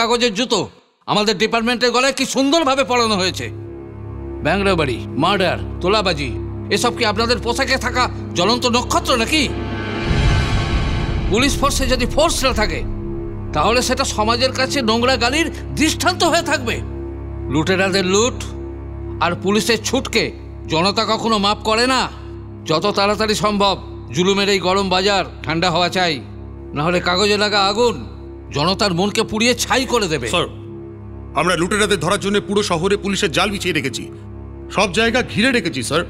কাগজের জুতো। আমাদের ডিপার্টমেন্টের গলায় কি সুন্দরভাবে পড়ানো হয়েছে। ব্যাংক রবারি মার্ডার, তোলাবাজি, এসব কি আপনাদের পোশাকে থাকা জ্বলন্ত নক্ষত্র নাকি? পুলিশ ফোর্সে যদি ফোর্স না থাকে, তাহলে সেটা সমাজের কাছে নোংরা গালির দৃষ্টান্ত হয়ে থাকবে। লুটেরাদের লুট আর পুলিশের ছুটকে জনতা কখনো মাপ করে না। যত তাড়াতাড়ি সম্ভব জুলুমের এই গরম বাজার ঠান্ডা হওয়া চাই। নাহলে কাগজে লাগা আগুন। জনতার মনকে পুড়িয়ে ছাই করে দেবে। স্যার আমরা লুটেরাদের ধরার জন্য পুরো শহরে পুলিশের জাল বিছিয়ে রেখেছি। সব জায়গা ঘিরে রেখেছি স্যার।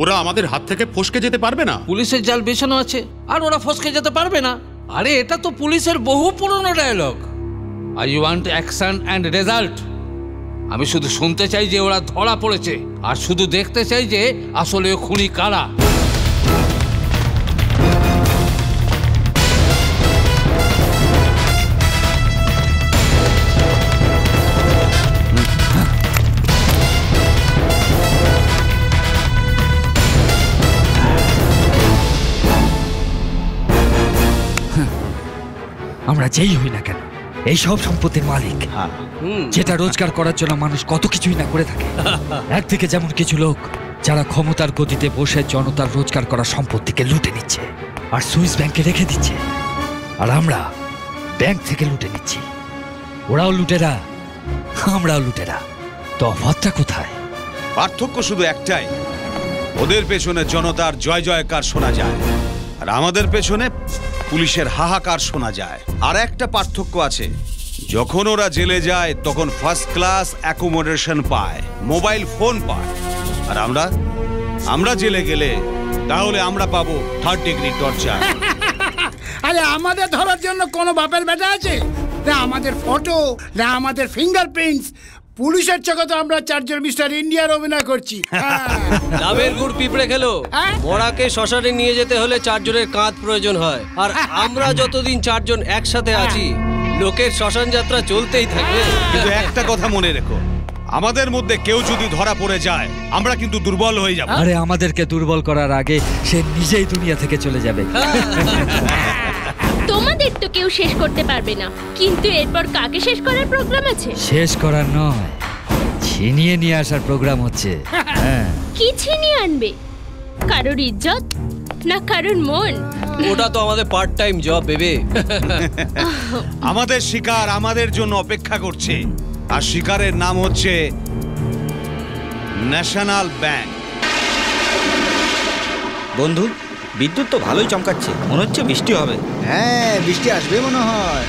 ওরা আমাদের হাত থেকে ফসকে যেতে পারবে না। পুলিশের জাল বেছানো আছে আর ওরা ফসকে যেতে পারবে না। আরে এটা তো পুলিশের বহু পুরনো dialogue I want action and result আমি শুধু শুনতে চাই যে ওরা ধরা পড়েছে আর শুধু দেখতে চাই যে আসলে খুনি কারা। আমরা যেই হই না কেন এই সব সম্পত্তির মালিক যেটা রোজগার করার জন্য মানুষ কত কিছুই না করে থাকে। একদিকে যেমন কিছু লোক যারা ক্ষমতার গতিতে বসে জনতার রোজগার করা সম্পত্তিকে লুটে নিচ্ছে আর সুইস ব্যাংকে রেখে দিচ্ছে আর আমরা ব্যাংক থেকে লুটে নিচ্ছি। ওরাও লুটেরা আমরাও লুটেরা। তফাতটা কোথায়? পার্থক্য শুধু একটাই ওদের পেছনে জনতার জয় জয়কার শোনা যায়। আর আমাদের পেছনে পুলিশের হাহাকার শোনা যায়। আর একটা পার্থক্য আছে। যখন ওরা জেলে যায়, তখন ফার্স্ট ক্লাস অ্যাকোমোডেশন পায় মোবাইল ফোন পায়। আর আমরা আমরা জেলে গেলে, তাহলে আমরা পাবো থার্ড ডিগ্রি টর্চার আরে, আমাদের ধরার জন্য কোনো বাপের বেটা আছে? না আমাদের ফটো না আমাদের ফিঙ্গারপ্রিন্টস পুলিশের চোখে তো আমরা চারজন মিস্টার ইন্ডিয়ার অভিনয় করছি। হ্যাঁ। ডাবের গুড় পিঁপড়ে খেলো। হ্যাঁ? মরাকে শ্মশানে নিয়ে যেতে হলে চারজনের কাঁধ প্রয়োজন হয়। আর আমরা যতদিন চারজন একসাথে আছি লোকের শ্মশান যাত্রা চলতেই থাকবে। কিন্তু একটা কথা মনে রেখো। আমাদের মধ্যে কেউ যদি ধরা পড়ে যায় আমরা কিন্তু দুর্বল হয়ে যাব। আরে আমাদেরকে দুর্বল করার আগে সে নিজেই দুনিয়া থেকে চলে যাবে। তোমাদের তো কেউ শেষ করতে পারবে না। কিন্তু এরপর কাকে শেষ করার প্রোগ্রাম আছে? শেষ করার নয় ছিনিয়ে নিয়ে আসার প্রোগ্রাম হচ্ছে। হ্যাঁ। কি ছিনিয়ে আনবে? কারোর ইজ্জত না কারোর মন? ওটা তো আমাদের পার্ট টাইম জব বেবে। আমাদের শিকার আমাদের জন্য অপেক্ষা করছে। আর শিকারের নাম হচ্ছে ন্যাশনাল ব্যাংক বন্ধু বিদ্যুৎ তো ভালোই চমকাচ্ছে। মনে হচ্ছে বৃষ্টি হবে। হ্যাঁ বৃষ্টি আসবে মনে হয়।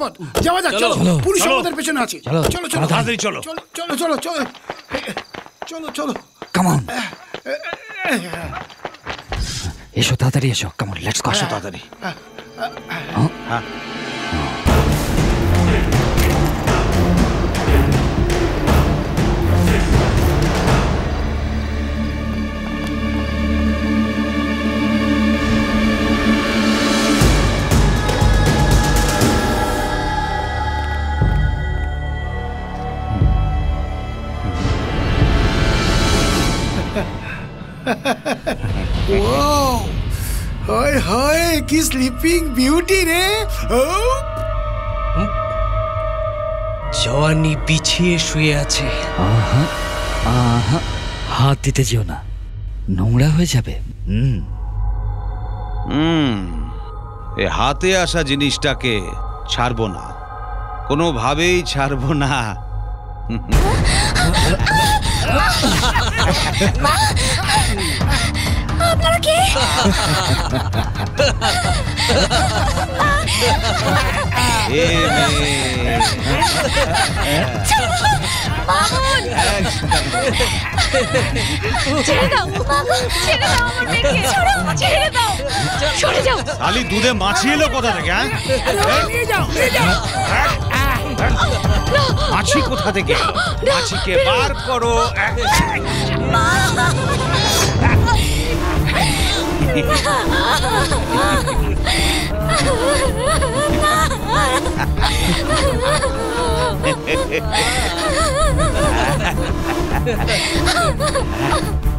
নিরাপদ। যাওয়া যাক চলো। পুলিশ আমাদের পেছনে আছে। চলো, চলো চলো। তাড়াতাড়ি চলো। চলো চলো চলো চলো। চলো চলো। কামন এসো তাড়াতাড়ি এসো। কামন লেটস গো তাড়াতাড়ি। ও স্লিপিং বিউটি রে ও জওয়ানি বিছিয়ে শুয়ে আছে আহা আহা হাত দিতে যেও না নোংরা হয়ে যাবে হুম হুম এ হাতে আসা জিনিসটাকে ছাড়বো না কোনোভাবেই ছাড়বো না এ মেয়ে মামুন ছেড়ে দুধে মাছি এলো কোথা থেকে হ্যাঁ? মাছি কোথা থেকে? মাছিকে বার করো। ছাড়ো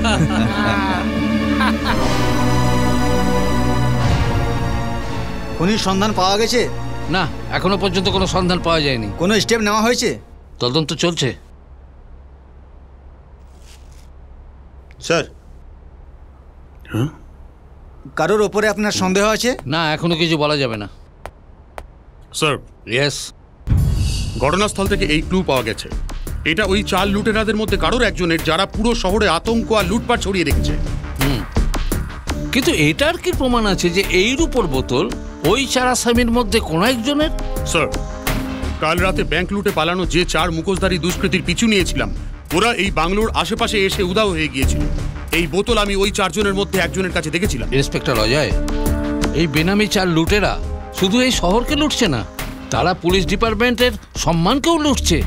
খুনির সন্ধান পাওয়া গেছে? না এখনও পর্যন্ত কোনো সন্ধান পাওয়া যায়নি। কোনো স্টেপ নেওয়া হয়েছে? তদন্ত চলছে। স্যার। কারোর ওপরে আপনার সন্দেহ আছে? না এখনও কিছু বলা যাবে না। স্যার। ইয়েস ঘটনাস্থল থেকে এই ক্লু পাওয়া গেছে। এটা ওই চার লুটেরাদের মধ্যে কারোর একজনের যারা পুরো শহরে আতঙ্ক আর লুটপাট ছড়িয়ে রেখেছে। কিন্তু এটার কি প্রমাণ আছে যে এই রূপর বোতল ওই চার আসামির মধ্যে কোনো একজনের? স্যার কাল রাতে ব্যাংক লুটে পালানো যে চার মুখোশধারী দুষ্কৃতির পিছু নিয়েছিলাম ওরা এই বাংলোর আশেপাশে এসে উদাও হয়ে গিয়েছিল। এই বোতল আমি ওই চারজনের মধ্যে একজনের কাছে দেখেছিলাম। ইন্সপেক্টর অজয় এই বেনামি চার লুটেরা শুধু এই শহরকে লুটছে না তারা পুলিশ ডিপার্টমেন্টের সম্মানকেও লুটছে।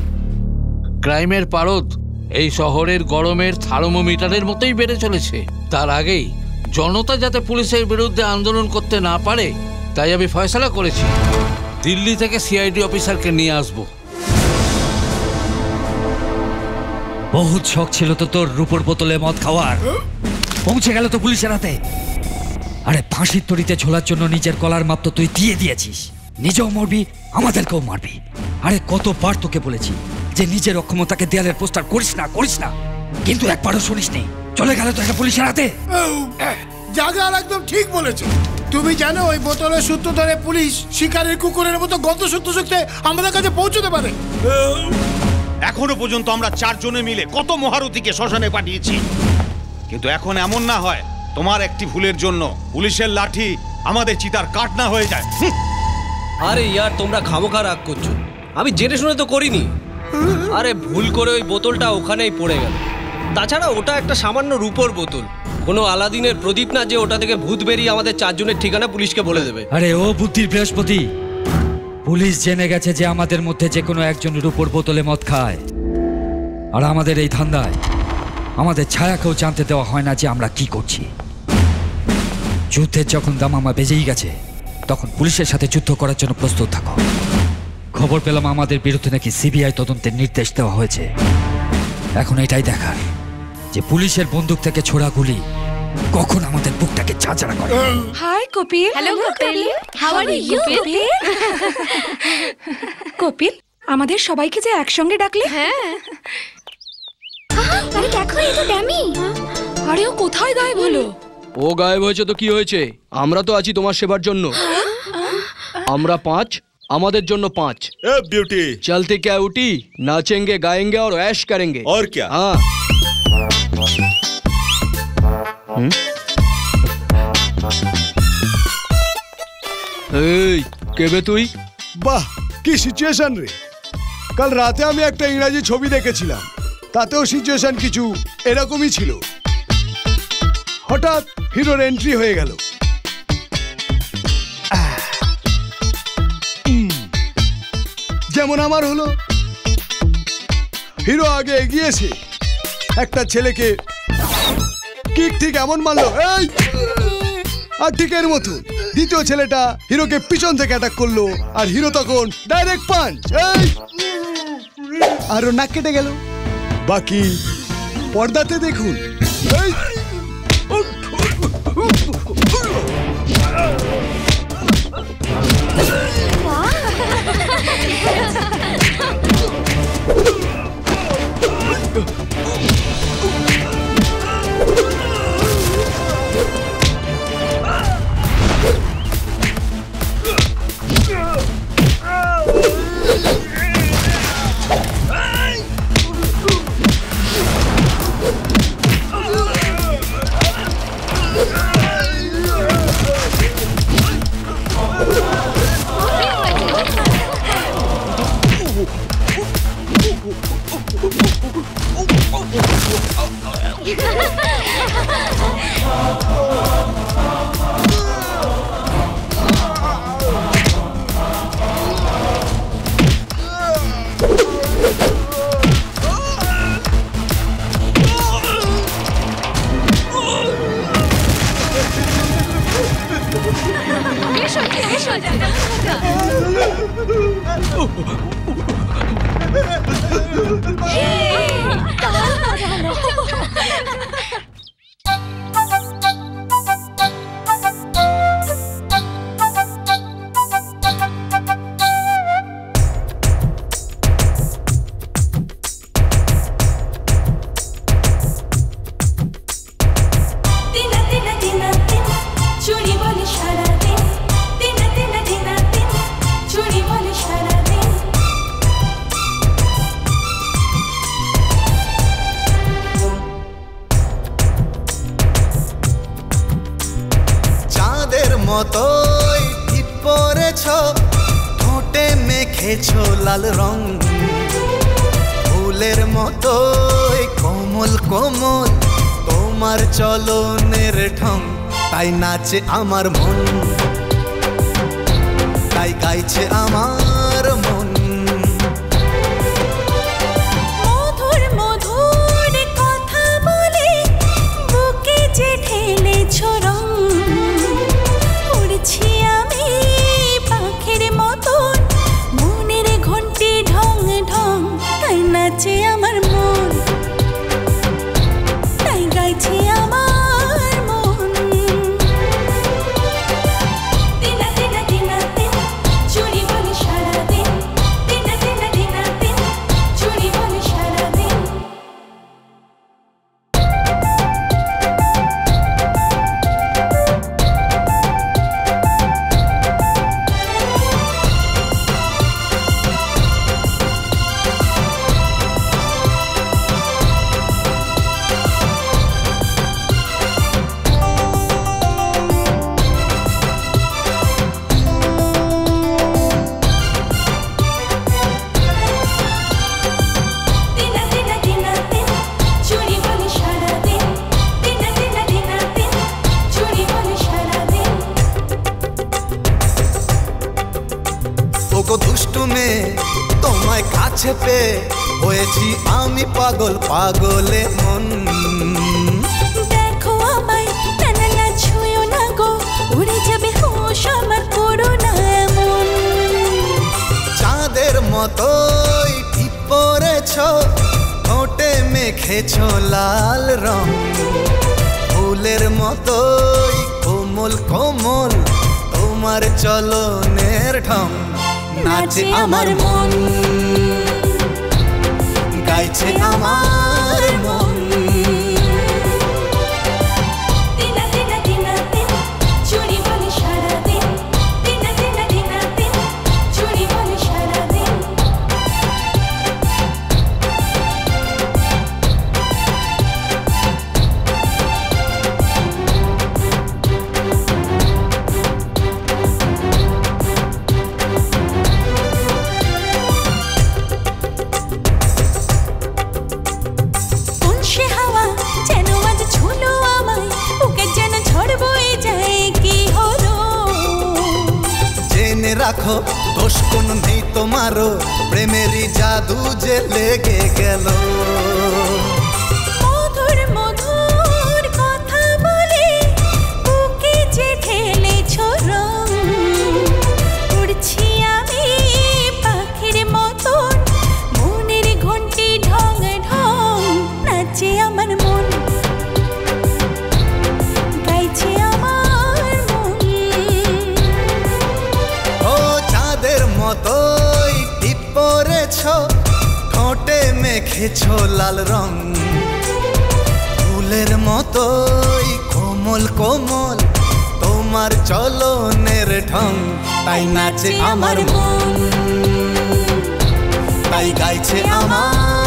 ক্রাইমের পারদ এই শহরের গরমের থার্মোমিটারের মতোই বেড়ে চলেছে। তার আগেই জনতা যাতে পুলিশের বিরুদ্ধে আন্দোলন করতে না পারে তাই আমি ফয়সলা করেছি। দিল্লি থেকে সিআইডি অফিসারকে নিয়ে আসব। বহুত শখ ছিল তো তোর রূপর বোতলে মদ খাওয়ার। পৌঁছে গেল তো পুলিশের হাতে। আরে ফাঁসির তরিতে ঝোলার জন্য নিজের কলার মাপ তো তুই দিয়ে দিয়েছিস। নিজেও মরবি আমাদেরকেও মারবি। আরে কতবার তোকে বলেছি যে নিজের অক্ষমতাকে দেয়ালের পোস্টার করিস না করিস না। কিন্তু একবারও শুনিস নি চলে গেল তো একটা পুলিশের হাতে। জাগার একদম ঠিক বলেছে। তুমি জানো ওই বোতলের সূত্র ধরে পুলিশ শিকারের কুকুরের মতো গন্ধ সূত্র শুকতে আমাদের কাছে পৌঁছতে পারে। এখনও পর্যন্ত আমরা চারজনে মিলে কত মহারথীকে শ্মশানে পাঠিয়েছি। কিন্তু এখন এমন না হয় তোমার একটি ভুলের জন্য পুলিশের লাঠি আমাদের চিতার কাট না হয়ে যায়। আরে ইয়ার, তোমরা খামোখা রাগ করছ। আমি জেনে শুনে তো করিনি। আরে ভুল করে ওই বোতলটা ওখানেই পড়ে গেল। তাছাড়া ওটা একটা সামান্য রূপোর বোতল। কোনো আলাদিনের প্রদীপ না যে ওটা থেকে ভূত বেরিয়ে আমাদের চারজনের ঠিকানা পুলিশকে বলে দেবে। আরে ও বুদ্ধির বৃহস্পতি। পুলিশ জেনে গেছে যে আমাদের মধ্যে যে কোনো একজন রূপর বোতলে মদ খায়। আর আমাদের এই ধান্দায় আমাদের ছায়াকেও জানতে দেওয়া হয় না যে আমরা কি করছি। যুদ্ধের যখন দামামা বেজেই গেছে। তখন পুলিশের সাথে যুদ্ধ করার জন্য প্রস্তুত থাকো। খবর পেলাম আমাদের বিরুদ্ধে নাকি সিবিআই তদন্তের নির্দেশ দেওয়া হয়েছে। এখন এটাই দেখার যে পুলিশের বন্দুক থেকে ছোড়া গুলি কখন আমাদের বুকটাকে ঝাঁঝরা করে। Hi Kapil. Hello, Kapil. How are you, Kapil? Kapil? আমাদের সবাইকে যে একসঙ্গে ডাকলে? হ্যাঁ। আরে দেখো এই তো ড্যামি। আরে ও কোথায় গায়েব হলো? ও গায়েব হয়েছে তো কি হয়েছে? আমরা তো আছি তোমার সেবার জন্য। আমরা পাঁচ আমাদের জন্য পাঁচ ब्यूटी चलते क्या उठी नाचेंगे गाएंगे और ऐश करेंगे और क्या हाँ এই কেবে তুই বাহ কি সিচুয়েশন রে কাল রাতে আমি একটা ইংরাজি ছবি দেখেছিলাম তাতেও সিচুয়েশন কিছু এরকমই ছিল হঠাৎ হিরোর এন্ট্রি হয়ে গেল যেমন আমার হলো। হিরো আগে এগিয়েছে। একটা ছেলেকে কিক ঠিক এমন মারলো, এই! আর ঠিক এর মতো। দ্বিতীয় ছেলেটা হিরোকে পিছন থেকে অ্যাটাক করল, আর হিরো তখন ডাইরেক্ট পাঞ্চ এই! আরও নাক কেটে গেল। বাকি পর্দাতে দেখুন, এই! Ugh! Hey! সে আমার মন তোমার চলনের ঢং নাচে আমার মন। গাইছে আমার মন। प्रेमेरी जादू जे लेके गलो। মেখেছো লাল রং। ফুলের মতোই কোমল কোমল তোমার চলনের ঢং। তাই নাচে আমার মন। তাই গাইছে আমার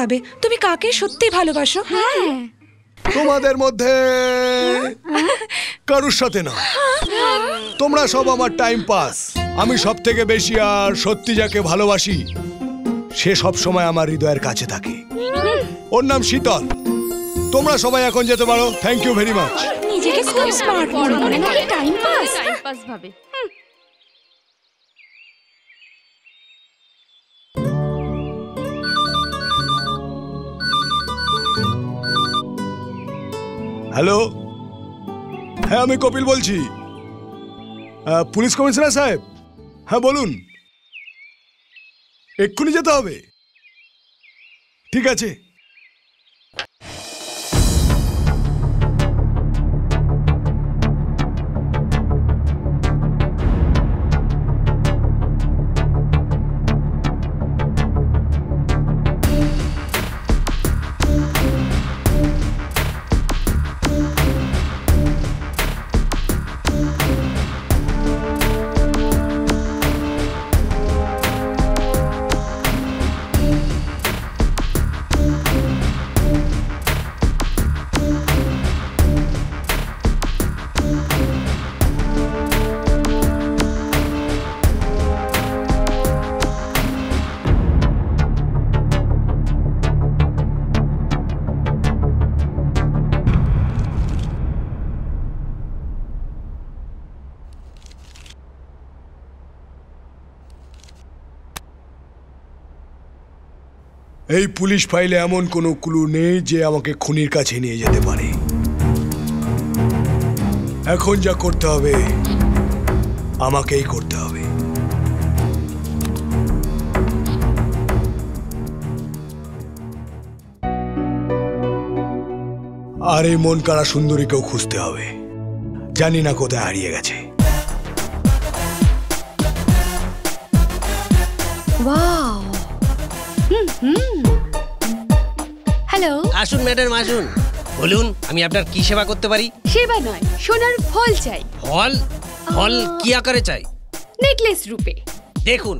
হবে। তুমি কাকে সত্যি ভালোবাসো? হ্যাঁ। তোমাদের মধ্যে কারুর সাথে না তোমরা সব আমার টাইম পাস আমি সব থেকে বেশি আর সত্যি যাকে ভালোবাসি সে সব সময় আমার হৃদয়ের কাছে থাকে। ওর নাম শীতল। তোমরা সবাই এখন যেতে পারো। থ্যাংক ইউ ভেরি মাচ নিজেকে খুব স্মার্ট মনে করে টাইম পাস টাইম পাস ভাবে। হ্যালো? হ্যাঁ আমি কপিল বলছি। পুলিশ কমিশনার সাহেব? হ্যাঁ বলুন। এক্ষুনি যেতে হবে। ঠিক আছে। এই পুলিশ ফাইলে এমন কোনো ক্লু নেই যে আমাকে খুনির কাছে নিয়ে যেতে পারে। এখন যা করতে হবে, আমাকেই করতে হবে। আর এই মন কাড়া সুন্দরীকেও খুঁজতে হবে। জানি না কোথায় হারিয়ে গেছে। ওয়াও আসুন ম্যাডাম আসুন। বলুন আমি আপনার কি সেবা করতে পারি? সেবা নয় সোনার ফল চাই। ফল? ফল কি আকারে চাই? নেকলেস রূপে। দেখুন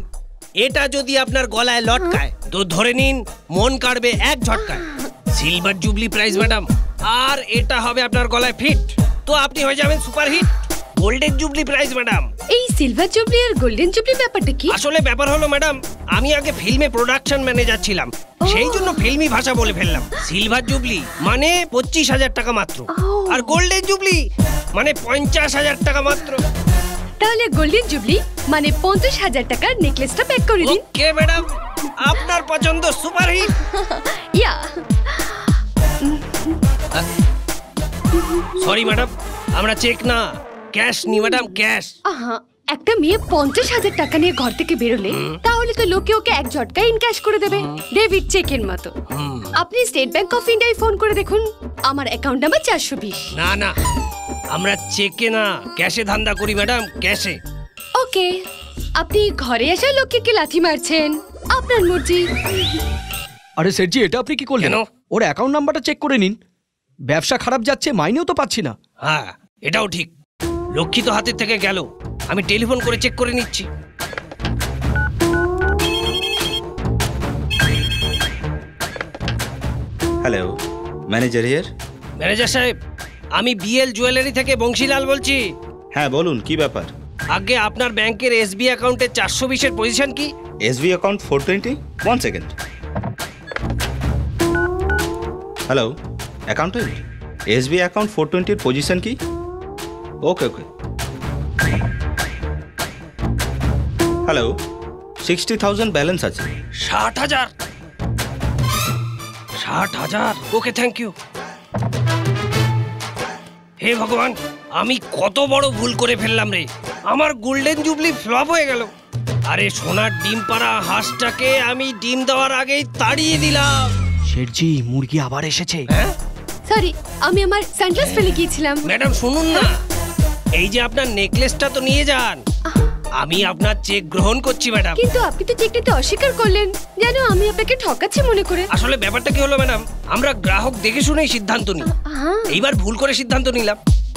এটা যদি আপনার গলায় লটকায় তো ধরে নিন মন কাড়বে এক ঝটকায়। Silver jubilee prize madam. আর এটা হবে আপনার গলায় ফিট। তো আপনি হয়ে যাবেন superhit. Golden jubilee prize madam এই সিলভার জুবলি আর গোল্ডেন জুবলি ব্যাপারটা কি? আসলে ব্যাপার হলো ম্যাডাম আমি আগে ফিল্মে প্রোডাকশন ম্যানেজার ছিলাম। সেই জন্য ফিল্মি ভাষা বলে ফেললাম। সিলভার জুবলি মানে পঁচিশ হাজার টাকা মাত্র। আর গোল্ডেন জুবলি মানে পঞ্চাশ হাজার টাকা মাত্র। তাহলে গোল্ডেন জুবলি মানে পঞ্চাশ হাজার টাকার নেকলেসটা প্যাক করে দিন। কে ম্যাডাম আপনার পছন্দ সুপারহিট ইয়া সরি ম্যাডাম আমরা চেক না। Cash no madam cash. আহা একটা মেয়ে পঞ্চাশ হাজার টাকা নিয়ে ঘর থেকে বেরোলে তাহলে তো লোকে ওকে এক ঝটকায় ইনক্যাশ করে দেবে। ডেবিট চেকের মতো। আপনি স্টেট ব্যাংক অফ ইন্ডিয়ায় ফোন করে দেখুন। আমার অ্যাকাউন্ট নাম্বার চারশো বিশ। না না। আমরা চেকে না। ক্যাশে ধান্দা করি ম্যাডাম ক্যাশে। ওকে। আপনি ঘরে আসা লোককে কি লাথি মারছেন? আপনার মর্জি। আরে সেটজি এটা আপনি কি করলেন? ওর অ্যাকাউন্ট নাম্বারটা চেক করে নিন। ব্যবসা খারাপ যাচ্ছে মাইনেও তো পাচ্ছি না। হ্যাঁ এটাও ঠিক। লক্ষ্মী তো হাতের থেকে গেল। আমি টেলিফোন করে চেক করে নিচ্ছি। হ্যালো ম্যানেজার হিয়ার ম্যানেজার সাহেব আমি বিএল জুয়েলারি থেকে বংশীলাল বলছি। হ্যাঁ বলুন কি ব্যাপার? আগে আপনার ব্যাংকের এসবি অ্যাকাউন্টে চারশো বিশের পজিশন কি? SB account four twenty one second hello accountant SB account four টোয়েন্টির পজিশন কি? Okay okay hello sixty thousand balance আছে। ষাট হাজার। ষাট হাজার। ওকে থ্যাংক ইউ হে ভগবান আমি কত বড় ভুল করে ফেললাম রে। আমার গোল্ডেন জুবলি ফ্লপ হয়ে গেল। আরে সোনার ডিম পাড়া হাঁসটাকে আমি ডিম দেওয়ার আগেই তাড়িয়ে দিলাম। শেঠজি মুরগি আবার এসেছে। সরি আমি আমার সানগ্লাস ফেলে গিয়েছিলাম। ম্যাডাম শুনুন না। এই যে আপনার নেকলেসটা তো নিয়ে যান। আমি আপনার চেক গ্রহণ করছি ম্যাডাম। কিন্তু আপনি তো চেকটাতে অস্বীকার করলেন। যেন আমি আপনাকে ঠকাচ্ছি মনে করে। আসলে ব্যাপারটা কি হলো ম্যাডাম? আমরা গ্রাহক দেখে শুনেই সিদ্ধান্ত নিই। এইবার ভুল করে সিদ্ধান্ত নিলাম।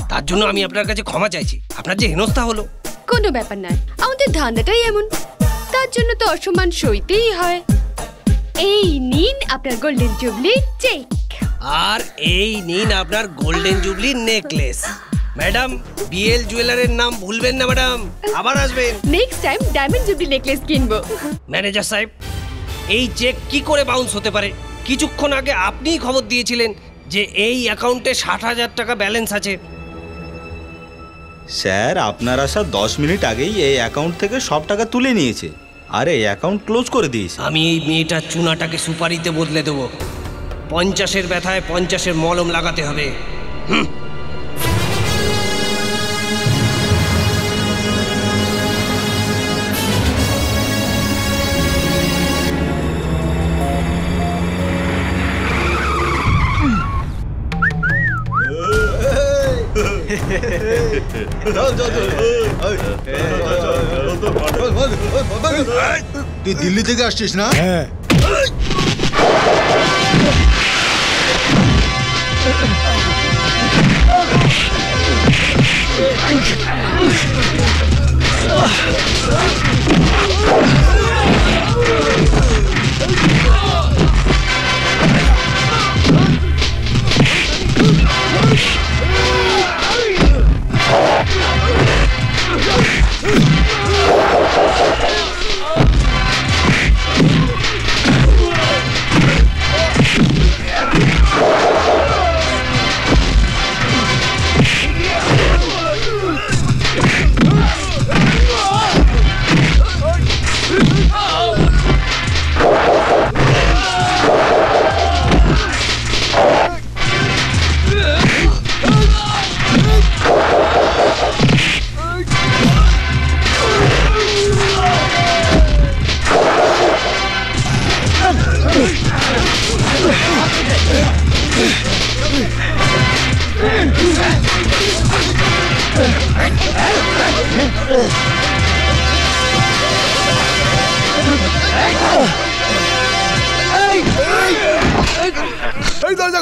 তার জন্য আমি আপনার কাছে ক্ষমা চাইছি। আপনার যে হেনস্থা হলো। কোনো ব্যাপার নয়। আমাদের ধান্দাটাই এমন। তার জন্য তো অসম্মান সইতেই হয়। এই নিন আপনার গোল্ডেন জুবলি চেক। আর এই নিন আপনার golden jubilee necklace. Madam BL জুয়েলারের নাম ভুলবেন না ম্যাডাম। আবার আসবেন। Next time diamond jubilee necklace কিনবো। ম্যানেজার সাহেব এই চেক কি করে বাউন্স হতে পারে? কিছুক্ষণ আগে আপনিই খবর দিয়েছিলেন যে এই অ্যাকাউন্টে ষাট হাজার টাকা ব্যালেন্স আছে। স্যার আপনার আসা দশ মিনিট আগেই এই অ্যাকাউন্ট থেকে সব টাকা তুলে নিয়েছে। আর এই অ্যাকাউন্ট ক্লোজ করে দিয়েছে। আমি এই মেয়েটার চুনাটাকে সুপারিতে বদলে দেবো। পঞ্চাশের ব্যথায় পঞ্চাশের মলম লাগাতে হবে। হুম। তুই দিল্লি থেকে আসছিস না হ্যাঁ এই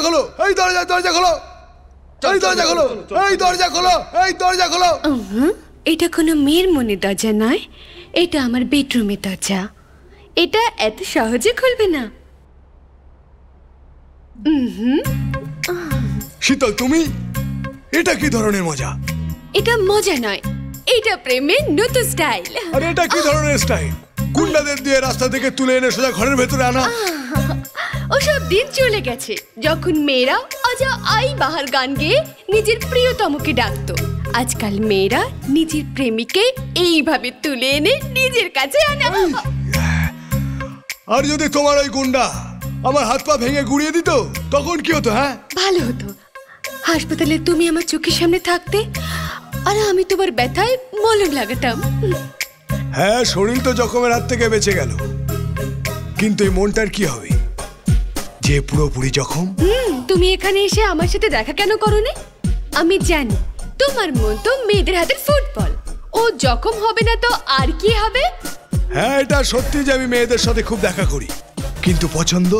খোলো। এই দরজা দরজা খোলো। এই দরজা খোলো। এই দরজা খোলো। এই দরজা খোলো। এটা কোনো মেয়ের মনে দরজা নয়। এটা আমার বেডরুমের দরজা। এটা এত সহজে খুলবে না। শীতল তুমি? এটা কি ধরনের মজা? এটা মজা নয়। এটা প্রেমের নতুন স্টাইল। আর এটা কি ধরনের স্টাইল? গুন্ডাদের দিয়ে রাস্তা থেকে তুলে এনে সোজা ঘরের ভেতরে আনা। ওসব দিন চলে গেছে যখন মেয়েরা অজা আই বাহার গান গেয়ে নিজের প্রিয়তমকে ডাকতো। আজকাল মেয়েরা নিজের প্রেমিকে এইভাবে তুলে এনে নিজের কাছে আনা। আর যদি তোমার ওই গুন্ডা আমার হাত পা ভেঙে গুড়িয়ে দিত তখন কি হতো হ্যাঁ? ভালো হতো। হাসপাতালে তুমি আমার চোখের সামনে থাকতে আর আমি তোমার ব্যথায় মলম লাগাতাম। হ্যাঁ শরীর তো জখমের হাত থেকে বেঁচে গেল। কিন্তু এই মনটার কি হবে? যে পুরোপুরি জখম? হুম তুমি এখানে এসে আমার সাথে দেখা কেন করোনি? আমি জানি তোমার মন তো মেয়েদের হাতের ফুটবল। ও জখম হবে না তো আর কি হবে? হ্যাঁ এটা সত্যি যে আমি মেয়েদের সাথে খুব দেখা করি। কিন্তু পছন্দ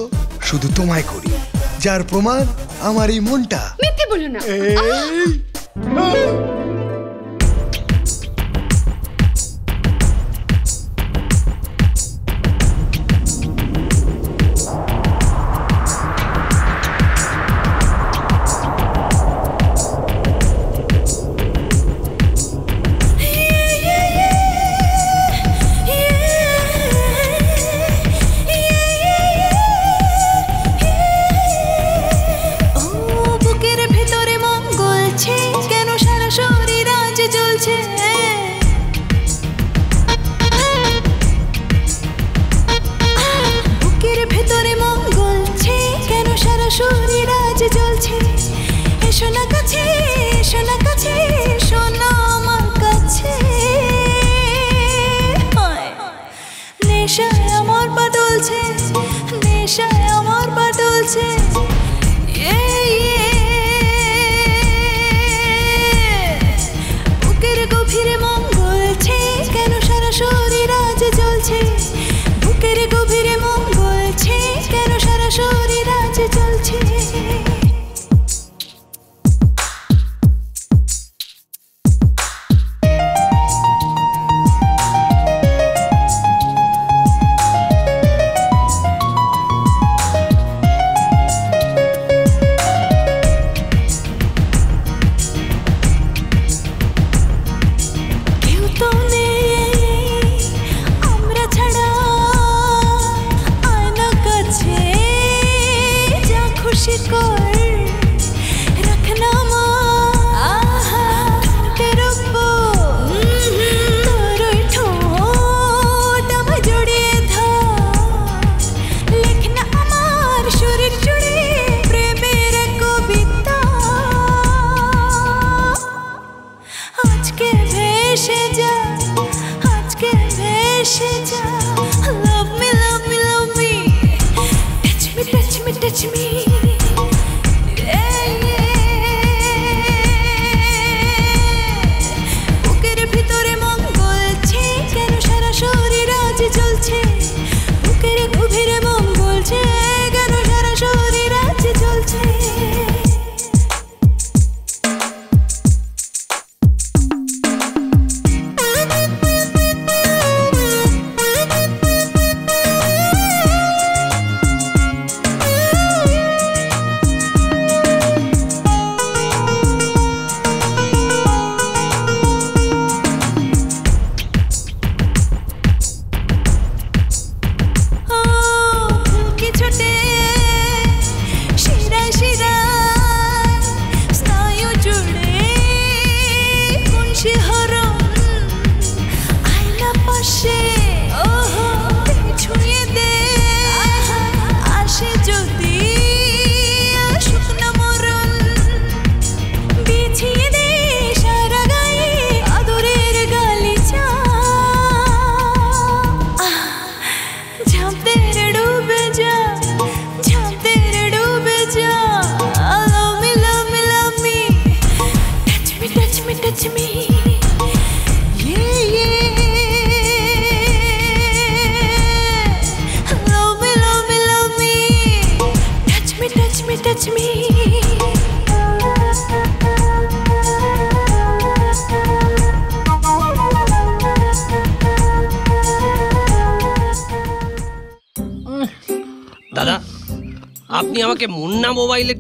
শুধু তোমায় করি যার প্রমাণ আমার এই মনটা। মিথ্যে বলো না। এই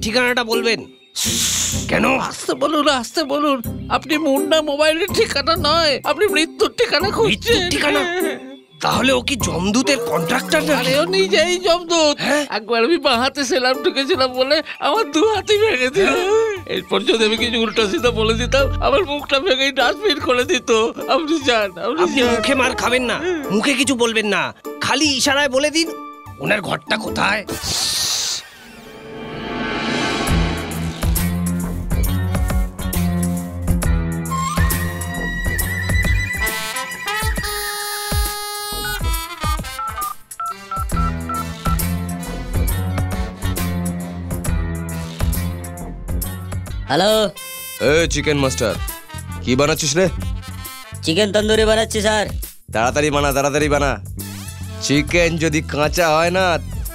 ঠিকানাটা বলবেন। কেন? আসতে বলুন আসতে বলুন। আপনি মুন্ডা মোবাইলের ঠিকানা নয় আপনি মৃত্যুর ঠিকানা খুঁজছেন। ঠিকানা? তাহলে ও কি জমদূতের কন্ট্রাক্টর আরে ও নিজেই জমদূত একবার আমি বাঁ হাতে সেলাম ঢুকেছিলাম বলে আমার দু হাতই ভেঙে দিল। এরপর যদি আমি কিছু উল্টো সিধা বলে দিতাম আমার মুখটা ভেঙে ডাস্টবিন করে দিত। আপনি যান আপনি মুখে মার খাবেন না মুখে কিছু বলবেন না খালি ইশারায় বলে দিন ওনার ঘরটা কোথায়? হ্যালো এ চিকেন মাস্টার কি বানাচ্ছিস রে? চিকেন তন্দুরি বানাচ্ছি স্যার তাড়াতাড়ি বানা তাড়াতাড়ি বানা। চিকেন যদি কাঁচা হয় না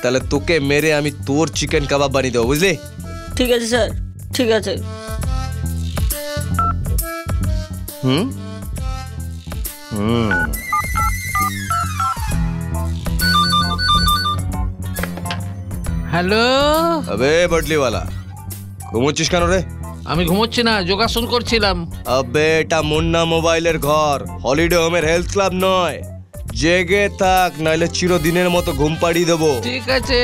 তাহলে তোকে মেরে আমি তোর চিকেন কাবাব বানিয়ে দেবো বুঝলি? ঠিক আছে স্যার ঠিক আছে। হুম? হুম। হ্যালো আবে বটলিওয়ালা ঘুমোচ্ছিস কেন রে আমি ঘুমোচ্ছি না যোগাসন করছিলাম। আবে এটা মুন্না মোবাইলের ঘর। হলিডে হোমের হেলথ ক্লাব নয়। জেগে থাক নাইলে চিরদিনের মতো ঘুম পাড়িয়ে দেবো। ঠিক আছে।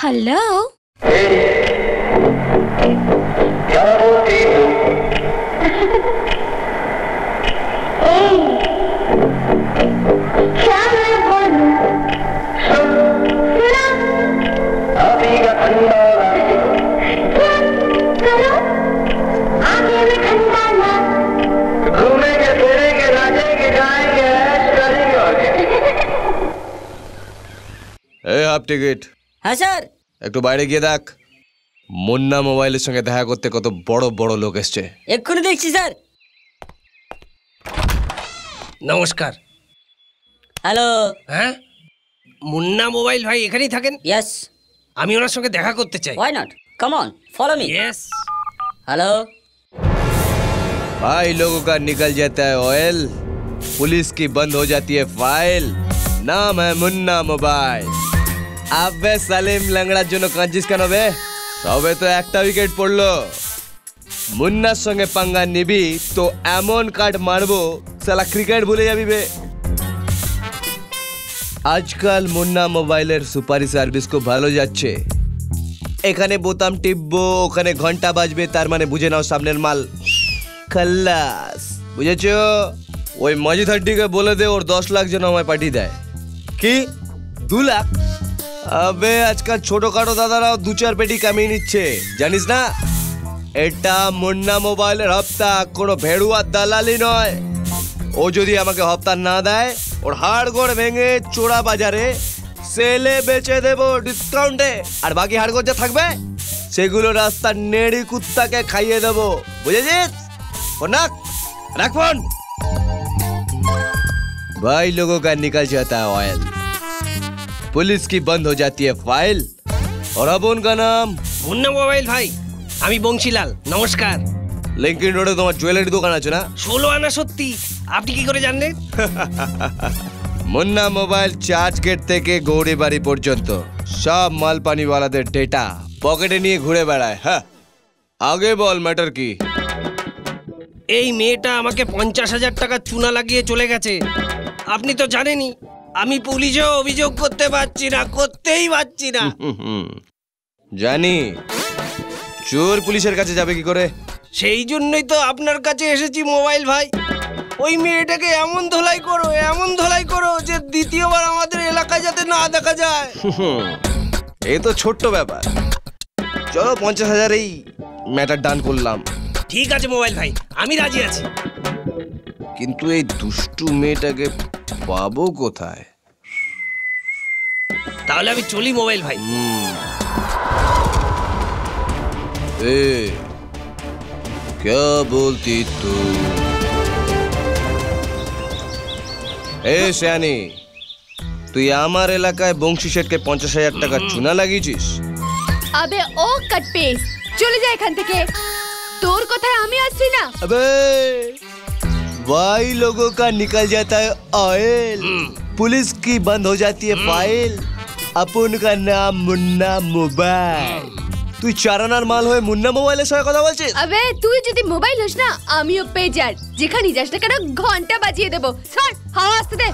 হ্যালো। হাফ টিকিট হ্যাঁ স্যার একটু বাইরে গিয়ে দেখ মুন্না মোবাইলের সঙ্গে দেখা করতে কত বড় বড় লোক এসছে এক্ষুনি দেখছি স্যার নমস্কার হ্যালো হ্যাঁ মুন্না মোবাইল ভাই এখানেই থাকেন ইয়েস আমি ওনার সঙ্গে দেখা করতে চাই why not come on follow me yes hello भाई लोगों का निकल जाता है ऑयल पुलिस की बंद हो जाती है फाइल नाम है मुन्ना मोबाइल আবে সালিম ল্যাংড়ার জন্য কাঁদছিস কেন বে? সবে তো একটা উইকেট পড়ল। মুন্নার সঙ্গে পাঙ্গা নিবি, তো এমন কাট মারবো সালা ক্রিকেট ভুলে যাবি বে। আজকাল মুন্না মোবাইলের সুপারি সার্ভিস খুব ভালো যাচ্ছে। এখানে বোতাম টিপবো, ওখানে ঘণ্টা বাজবে, তার মানে বুঝে নাও সামনের মাল। খাল্লাস, বুঝেছ? ওই মাঝি থার্টিকে বলে দে, ওর দশ লাখ যেন আমায় পাঠিয়ে দেয়। কি? দু লাখ? আবে আজকাল ছোটখাটো দাদারাও দু চার পেটি কামিয়ে নিচ্ছে জানিস না এটা মুন্না মোবাইলের হপ্তা কোনো ভেড়ুয়ার দালালি নয় ও যদি আমাকে হপ্তা না দেয় ওর হাড় গোড় ভেঙে চোরা বাজারে সেলে বেচে দেবো ডিসকাউন্টে আর বাকি হাড়গোড় যা থাকবে সেগুলো রাস্তার নেড়ি কুত্তাকে খাইয়ে দেবো বুঝেছিস ফোনাক রাখ ফোন भाई लोगों का निकल जाता है ऑयल पुलिस की बंद हो जाती है फाइल और अब उनका नाम মুন্না মোবাইল ভাই আমি বংশীলাল নমস্কার লিঙ্কিন রোডে তোমার জুয়েলারি দোকান আছে না ষোলো আনা সত্যি আপনি কি করে জানলেন মুন্না মোবাইল চার্জ গেট থেকে গৌরী বাড়ি পর্যন্ত সব মাল পানিওয়ালাদের ডেটা পকেটে নিয়ে ঘুরে বেড়ায় হ্যাঁ আগে বল ম্যাটার কি এই মেয়েটা আমাকে পঞ্চাশ হাজার টাকা চুনা লাগিয়ে চলে গেছে আপনি তো জানেনই আমি পুলিশেও অভিযোগ করতে পারছি না করতেই পারছি না। জানি। চোর পুলিশের কাছে যাবে কি করে? সেই জন্যই তো আপনার কাছে এসেছি মোবাইল ভাই। ওই মেয়েটাকে এমন ধোলাই করো এমন ধোলাই করো যে দ্বিতীয়বার আমাদের এলাকায় যাতে না দেখা যায়। এই তো ছোট্ট ব্যাপার। চলো পঞ্চাশ হাজারেই ম্যাটার ডান করলাম। ঠিক আছে মোবাইল ভাই আমি রাজি আছি। কিন্তু এই দুষ্টু মেয়েটাকে পাবো কোথায়? তাহলে আমি চলি মোবাইল ভাই ए क्या बोलती तू এ শ্যানি তুই আমার এলাকায় বংশী শেঠকে পঞ্চাশ হাজার টাকা চুনা লাগিয়েছিস আবে ও কাট পেস চলে যা এখান থেকে তোর কথায় আমি আসছি না अबे भाई लोगों का निकल जाता है ऑयल पुलिस की बंद हो जाती है फाइल अपन का नाम मुन्ना मोबाइल তুই চারানার মাল হয়ে মুন্না মোবাইলের সঙ্গে কথা বলছিস আবে তুই যদি মোবাইল হোস না আমিও পেজার যেখানে যাস না কেন ঘন্টা বাজিয়ে দেবো সর হাওয়া আসতে দে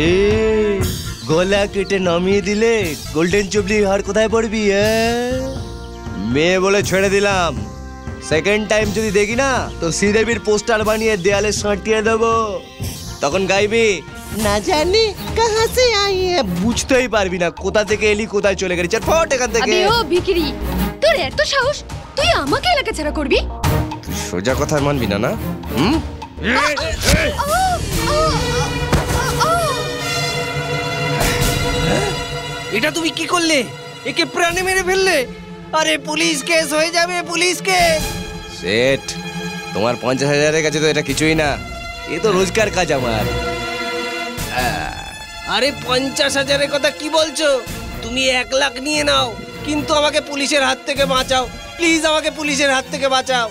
এ গলা কেটে নামিয়ে দিলে গোল্ডেন চুবলি হার কোথায় পড়বি হ্যাঁ? মেয়ে বলে ছেড়ে দিলাম সেকেন্ড টাইম যদি দেখি না তো শ্রীদেবীর পোস্টার বানিয়ে দেয়ালে সাঁটিয়ে দেবো। তখন গাইবি না জানি কাহা সে আই হ্যাঁ?" বুঝতেই পারবি না কোথা থেকে এলি কোথায় চলে গেলি। চার ফট এখান থেকে। ও ভিকিরি তোর এত সাহস তুই আমাকে এলাকা ছাড়া করবি? তুই সোজা কথা মানবি না না? হুম? এটা তুমি কি করলে? একে প্রাণে মেরে ফেললে? আরে পুলিশ কেস হয়ে যাবে পুলিশ কেস। সেট তোমার পঞ্চাশ হাজারের কাছে তো এটা কিছুই না। এ তো রোজকার কাজ আমার। আরে পঞ্চাশ হাজারের কথা কি বলছো? তুমি এক লাখ নিয়ে নাও কিন্তু আমাকে পুলিশের হাত থেকে বাঁচাও। প্লিজ আমাকে পুলিশের হাত থেকে বাঁচাও।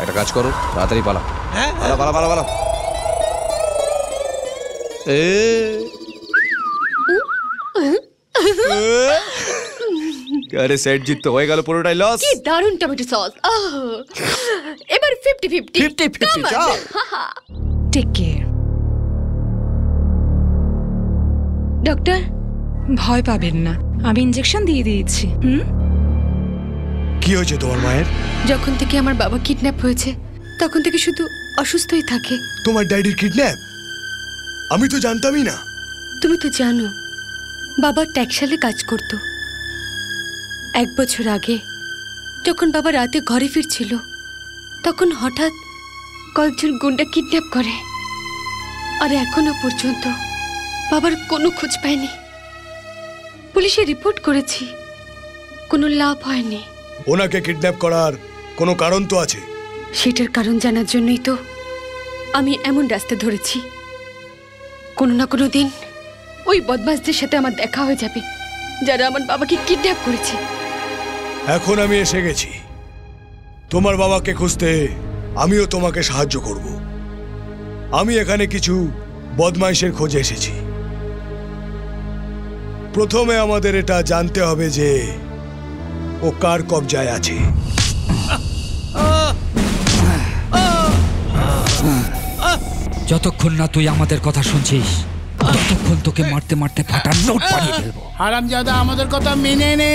একটা কাজ করো তাড়াতাড়ি পালা হ্যাঁ? পালা পালা পালা পালা এ। আরে সেট জিত তো হয়ে গেল পুরোটাই লস কি দারুণ টমেটো সস এবার ফিফটি ফিফটি 50-50, চল। টেক কেয়ার ডক্টর ভয় পাবেন না। আমি ইঞ্জেকশন দিয়ে দিয়েছি। হুম? কি হয়েছে তোমার মায়ের? যখন থেকে আমার বাবা কিডন্যাপ হয়েছে তখন থেকে শুধু অসুস্থই থাকে। তোমার ড্যাডির কিডন্যাপ আমি তো জানতামই না। তুমি তো জানো বাবা ট্যাক্সালে কাজ করত। এক বছর আগে যখন বাবা রাতে ঘরে ফিরছিল তখন হঠাৎ কয়েকজন গুন্ডা কিডন্যাপ করে। আর এখনও পর্যন্ত বাবার কোনো খোঁজ পায়নি পুলিশে রিপোর্ট করেছি কোনো লাভ হয়নি। ওনাকে কিডন্যাপ করার কোনো কারণ তো আছে? সেটার কারণ জানার জন্যই তো আমি এমন রাস্তা ধরেছি। কোনো না কোনো দিন ওই বদমাসদের সাথে আমার দেখা হয়ে যাবে যারা আমার বাবাকে কিডন্যাপ করেছে। এখন আমি এসে গেছি। তোমার বাবাকে খুঁজতে আমিও তোমাকে সাহায্য করব। আমি এখানে কিছু বদমাইশের খোঁজে এসেছি। প্রথমে আমাদের এটা জানতে হবে যে ও কার কবজায় আছে। যতক্ষণ না তুই আমাদের কথা শুনছিস ততক্ষণ তোকে মারতে মারতে ফাটার নোট পাঠিয়ে ফেলব। হারামজাদা আমাদের কথা মেনে নে।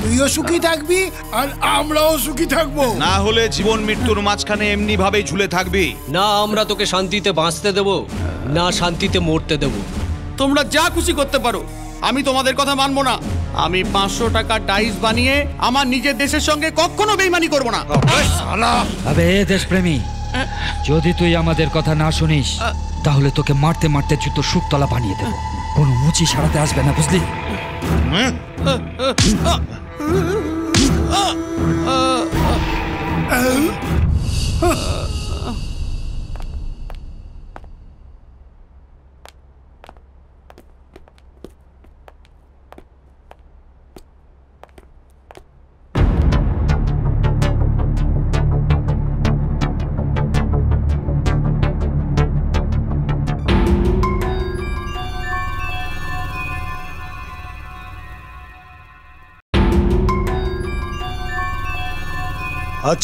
তুইও সুখী থাকবি আর আমরাও সুখী থাকব। না হলে জীবন মৃত্যুর মাঝখানে এমনি ভাবেই ঝুলে থাকবি। না আমরা তোকে শান্তিতে বাঁচতে দেব না শান্তিতে মরতে দেব। তোমরা যা খুশি করতে পারো আমি তোমাদের কথা মানবো না। আমি পাঁচশো টাকা ডাইস বানিয়ে আমার নিজের দেশের সঙ্গে কখনো বেইমানি করব না। আবে দেশপ্রেমী যদি তুই আমাদের কথা না শুনিস তাহলে তোকে মারতে মারতে জুতো শুকতলা বানিয়ে দেবো। কোনো মুচি সারাতে আসবে না, বুঝলি? আচ্ছা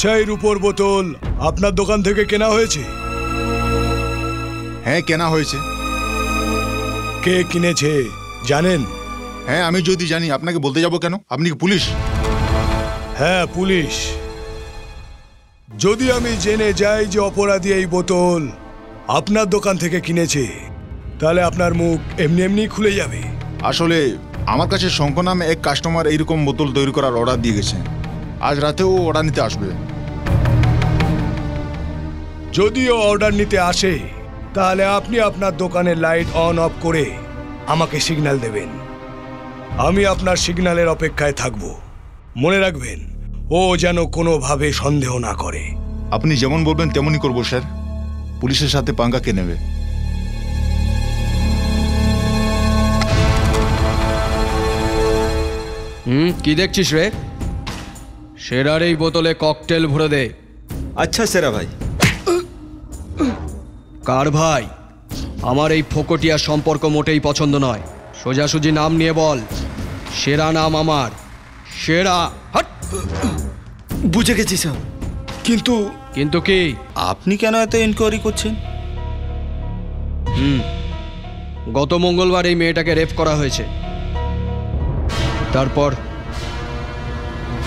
এই রূপোর বোতল আপনার দোকান থেকে কেনা হয়েছে? হ্যাঁ কেনা হয়েছে। কে কিনেছে জানেন? হ্যাঁ আমি যদি জানি আপনাকে বলতে যাব কেন? আপনি কি পুলিশ? হ্যাঁ পুলিশ। যদি আমি জেনে যাই যে অপরাধী এই বোতল আপনার দোকান থেকে কিনেছে তাহলে আপনার মুখ এমনি এমনি খুলে যাবে। আসলে আমার কাছে শঙ্খ নামে এক কাস্টমার এইরকম বোতল তৈরি করার অর্ডার দিয়ে গেছে। আজ রাতেও অর্ডার নিতে আসবে। যদিও অর্ডার নিতে আসে তাহলে আপনি আপনার দোকানের লাইট অন অফ করে আমাকে সিগন্যাল দেবেন। আমি আপনার সিগন্যালের অপেক্ষায় থাকব। মনে রাখবেন ও যেন কোনোভাবে সন্দেহ না করে। আপনি যেমন বলবেন তেমনই করব স্যার। পুলিশের সাথে পাঙ্গা কে নেবে? হুম কি দেখছিস রে? সেরার এই বোতলে ককটেল ভরে দে। আচ্ছা সেরা ভাই। কার ভাই? আমার এই ফোকটিয়া সম্পর্ক মোটেই পছন্দ নয়। সোজাসুজি নাম নিয়ে বল। সেরা নাম আমার। সেরা। হট! বুঝে গেছি স্যার। কিন্তু কিন্তু কি? আপনি কেন এত ইনকোয়ারি করছেন? হুম। গত মঙ্গলবার এই মেয়েটাকে রেপ করা হয়েছে। তারপর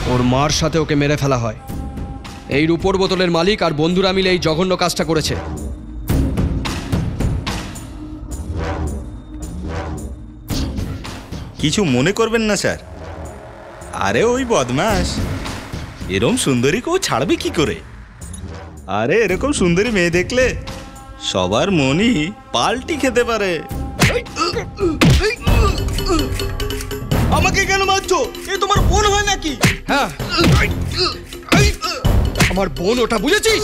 ওর মার সাথে ওকে মেরে ফেলা হয়। এই রূপোর বোতলের মালিক আর বন্ধুরা মিলে এই জঘন্য কাজটা করেছে। কিছু মনে করবেন না স্যার। আরে ওই বদমাস এরম সুন্দরী কেউ ছাড়বে কি করে? আরে এরকম সুন্দরী মেয়ে দেখলে সবার মনই পাল্টি খেতে পারে। আমাকে কেন মারছো? এ তোমার বোন হয় নাকি? হ্যাঁ। আমার বোন ওটা বুঝেছিস?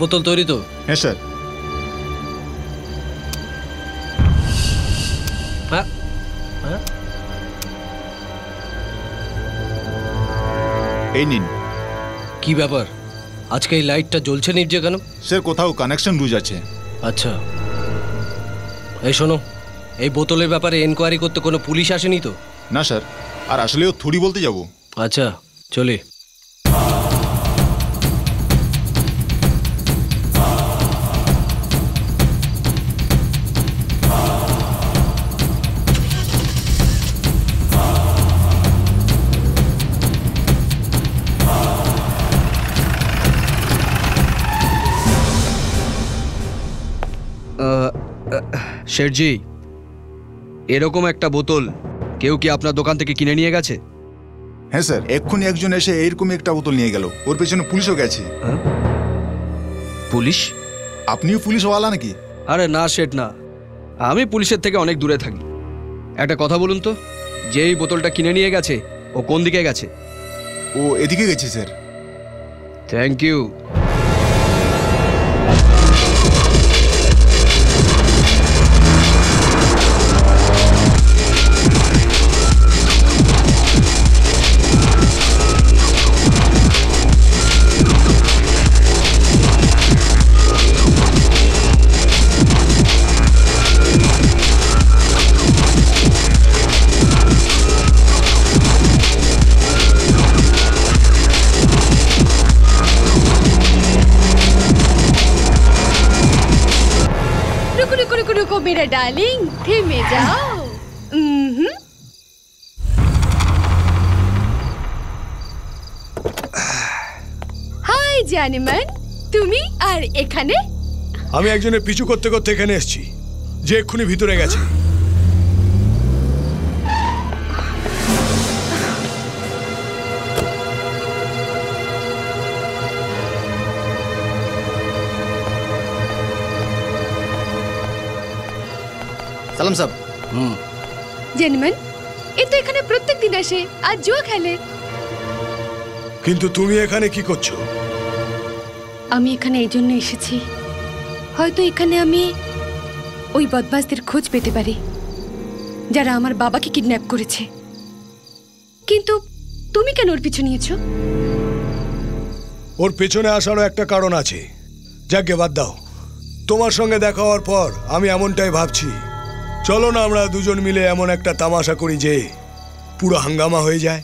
বোতল তৈরি তো। হ্যাঁ স্যার। হ্যাঁ। হ্যাঁ। এই নিন। কি ব্যাপার? আজকে এই লাইটটা জ্বলছে নির্জে কেন? স্যার কোথাও কানেকশন লুজ আছে। আচ্ছা। এই শোনো এই বোতলের ব্যাপারে এনকোয়ারি করতে কোনো পুলিশ আসেনি তো? না স্যার। আর আসলেও থোড়ি বলতে যাব। আচ্ছা চলে। শেঠজি এরকম একটা বোতল কেউ কি আপনার দোকান থেকে কিনে নিয়ে গেছে? হ্যাঁ স্যার এক্ষুনি একজন এসে এইরকমই একটা বোতল নিয়ে গেল। ওর পেছনে পুলিশও গেছে। পুলিশ? আপনিও পুলিশওয়ালা নাকি? আরে না শেঠ না। আমি পুলিশের থেকে অনেক দূরে থাকি। একটা কথা বলুন তো যে এই বোতলটা কিনে নিয়ে গেছে ও কোন দিকে গেছে? ও এদিকে গেছে স্যার। Thank you. হাই জানেমান তুমি আর এখানে? আমি একজনের পিছু করতে করতে এখানে এসেছি। যে এক্ষুনি ভিতরে গেছে। সালাম সাহেব। হুম। জেনমন এ তো এখানে প্রত্যেক দিন আসে আর জুয়া খেলে। কিন্তু তুমি এখানে কি করছ? আমি এখানে এই জন্য এসেছি। হয়তো এখানে আমি ওই বদমাসদের খোঁজ পেতে পারি যারা আমার বাবাকে কিডন্যাপ করেছে। কিন্তু তুমি কেন ওর পিছু নিয়েছো? ওর পেছনে আসারও একটা কারণ আছে। যাকে বাদ দাও। তোমার সঙ্গে দেখা হওয়ার পর আমি এমনটাই ভাবছি। চলো না আমরা দুজন মিলে এমন একটা তামাশা করি যে পুরো হাঙ্গামা হয়ে যায়।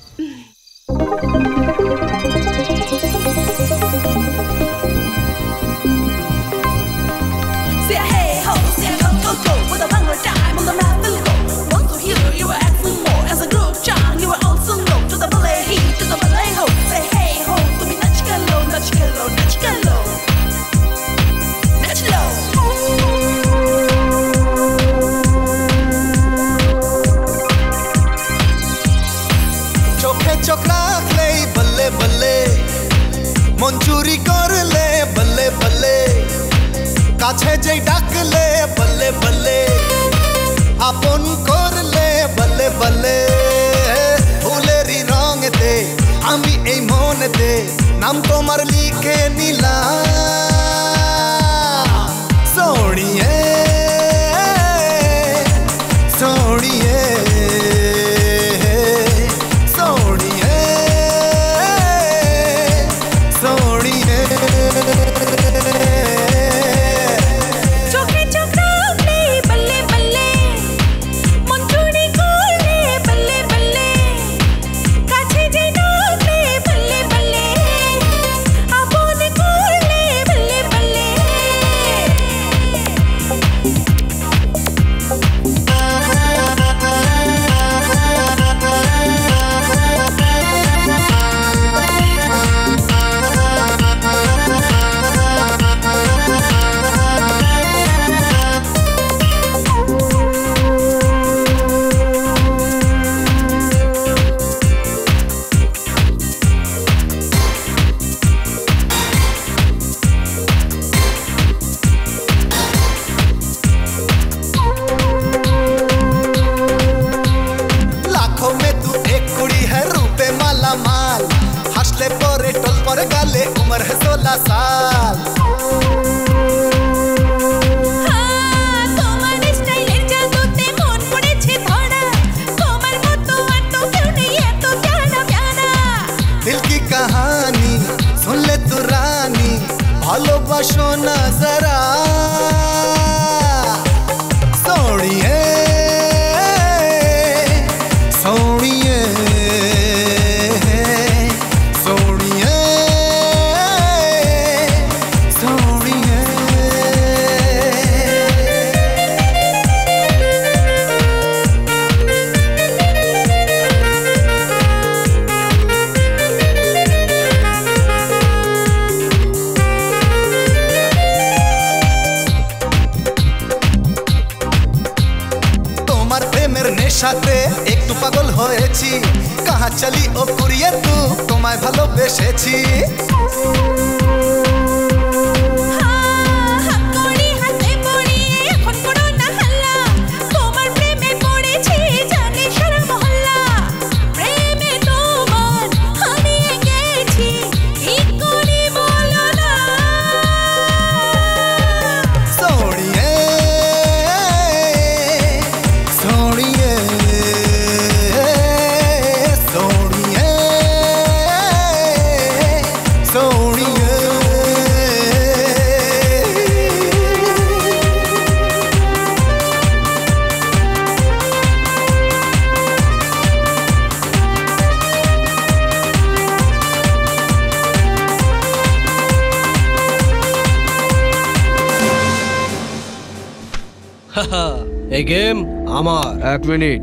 এই গেম আমার। এক মিনিট।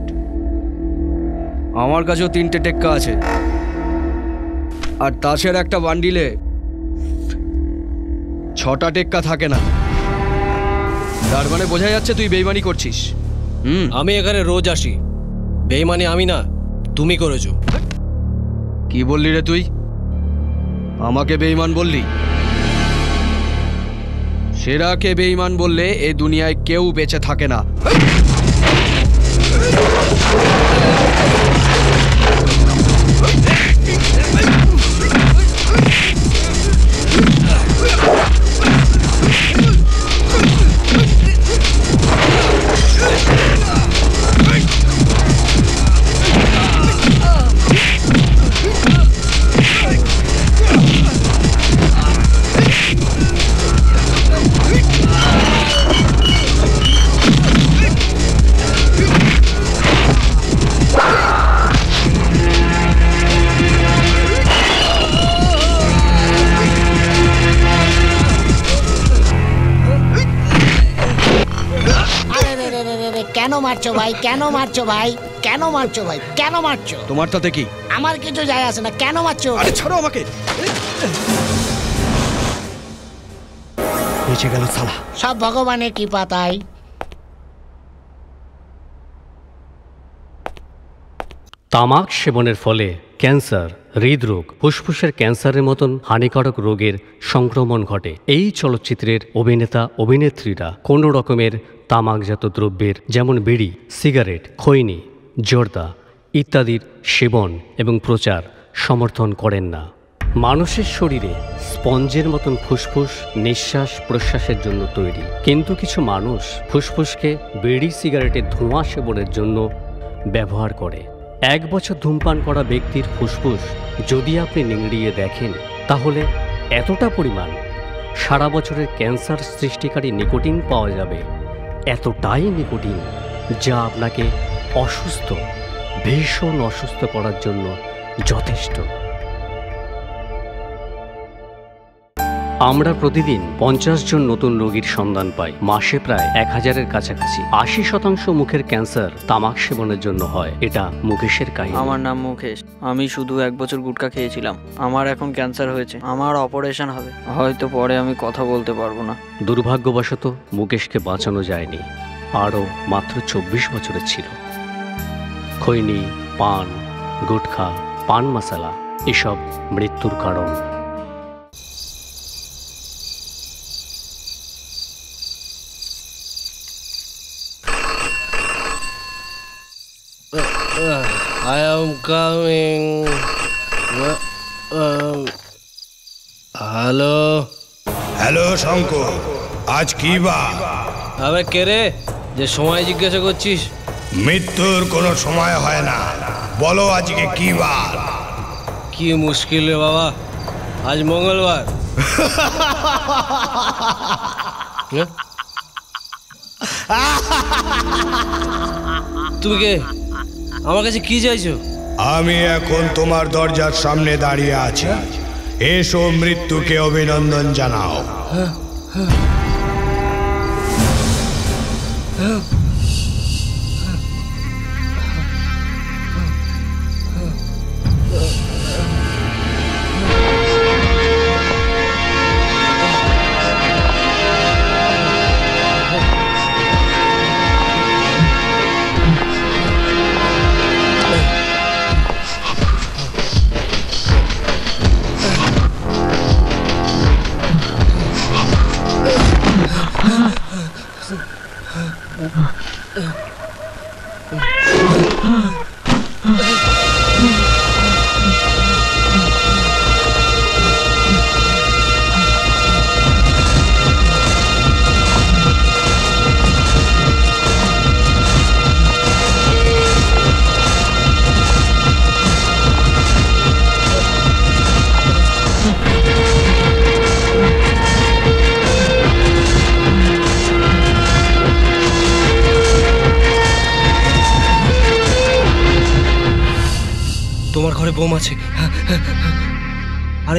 আমার কাছেও তিনটে টেক্কা আছে। আর তাসের একটা বান্ডিলে ছটা টেক্কা থাকে না। তার মানে বোঝা যাচ্ছে তুই বেইমানি করছিস। হুম। আমি এখানে রোজ আসি। বেইমানি আমি না তুমি করেছ। কি বললি রে তুই? আমাকে বেইমান বললি? সেরাকে বেইমান বললে এ দুনিয়ায় কেউ বেঁচে থাকে না। ভাই কেন মারছো ভাই? কেন মারছো ভাই? কেন মারছো? তোমার তাতে কি? আমার কিছু যায় আসে না। কেন মারছো? আরে ছাড়ো আমাকে। বেঁচে গেল সালা। সব ভগবানের কৃপা তাই। তামাক সেবনের ফলে ক্যান্সার হৃদরোগ, ফুসফুসের ক্যান্সারের মতন হানিকারক রোগের সংক্রমণ ঘটে। এই চলচ্চিত্রের অভিনেতা, অভিনেত্রীরা কোনো রকমের তামাকজাত দ্রব্যের, যেমন বিড়ি, সিগারেট, খৈনি, জর্দা ইত্যাদির সেবন এবং প্রচার সমর্থন করেন না। মানুষের শরীরে স্পঞ্জের মতন ফুসফুস, নিঃশ্বাস প্রশ্বাসের জন্য তৈরি। কিন্তু কিছু মানুষ ফুসফুসকে বিড়ি, সিগারেটের ধোঁয়া সেবনের জন্য ব্যবহার করে। এক বছর ধূমপান করা ব্যক্তির ফুসফুস যদি আপনি নিংড়িয়ে দেখেন, তাহলে এতটা পরিমাণ সারা বছরের ক্যান্সার সৃষ্টিকারী নিকোটিন পাওয়া যাবে। এতটাই নিকোটিন যা আপনাকে অসুস্থ, ভীষণ অসুস্থ করার জন্য যথেষ্ট। আমরা প্রতিদিন পঞ্চাশ জন নতুন রোগীর সন্ধান পাই। মাসে প্রায় এক হাজারের কাছাকাছি। আশি শতাংশ মুখের ক্যান্সার তামাক সেবনের জন্য হয়। এটা মুকেশের কাহিনী। আমার নাম মুকেশ। আমি শুধু এক বছর গুটকা খেয়েছিলাম। আমার এখন ক্যান্সার হয়েছে। আমার অপারেশন হবে। হয়তো পরে আমি কথা বলতে পারব না। দুর্ভাগ্যবশত মুকেশকে বাঁচানো যায়নি। আরও মাত্র চব্বিশ বছরের ছিল। খৈনি পান গুটখা পান মশালা এসব মৃত্যুর কারণ। I am coming. Hello hello Shankar আজ কি বা আবে কে রে? যে সময় জিজ্ঞাসা করছিস? মৃত্যুর কোনো সময় হয় না। বলো আজকে কি বার কি মুশকিল রে বাবা। আজ মঙ্গলবার। হ্যাঁ? তুমি কে? আমার কাছে কি চাইছো? আমি এখন তোমার দরজার সামনে দাঁড়িয়ে আছি। এসো মৃত্যুকে অভিনন্দন জানাও। তোমার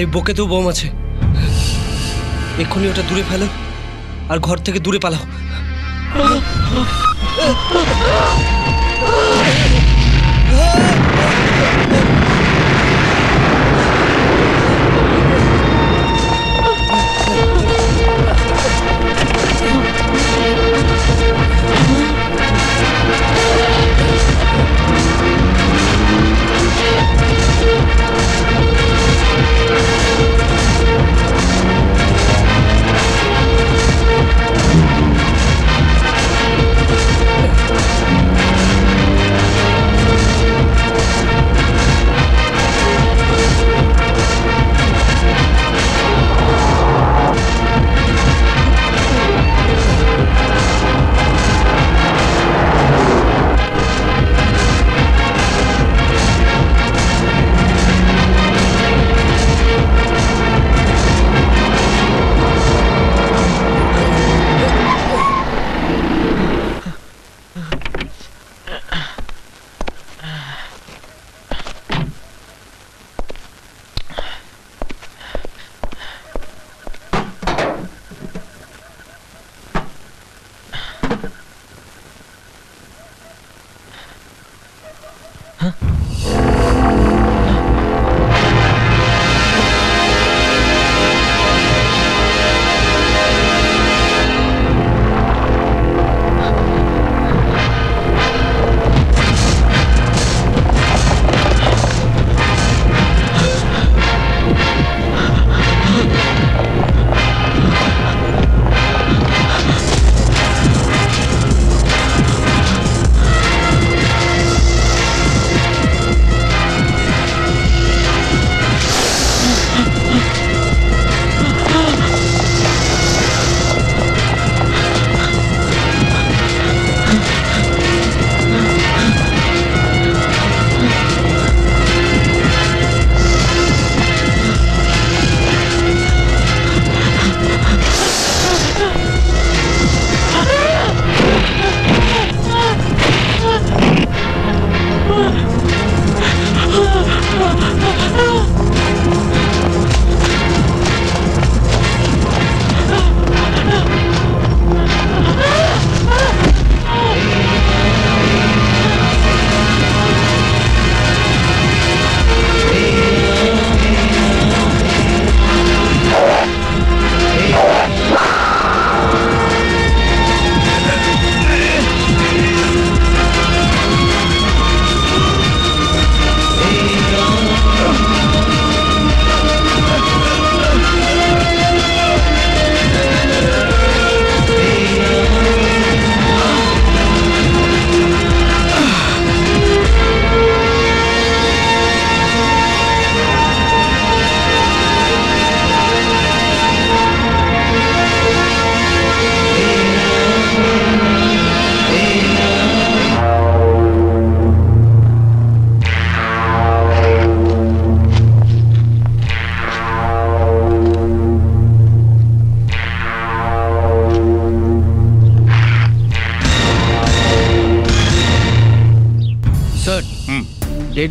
এই বকেতেও বোম আছে। এক্ষুনি ওটা দূরে ফেলো আর ঘর থেকে দূরে পালাও। স্যার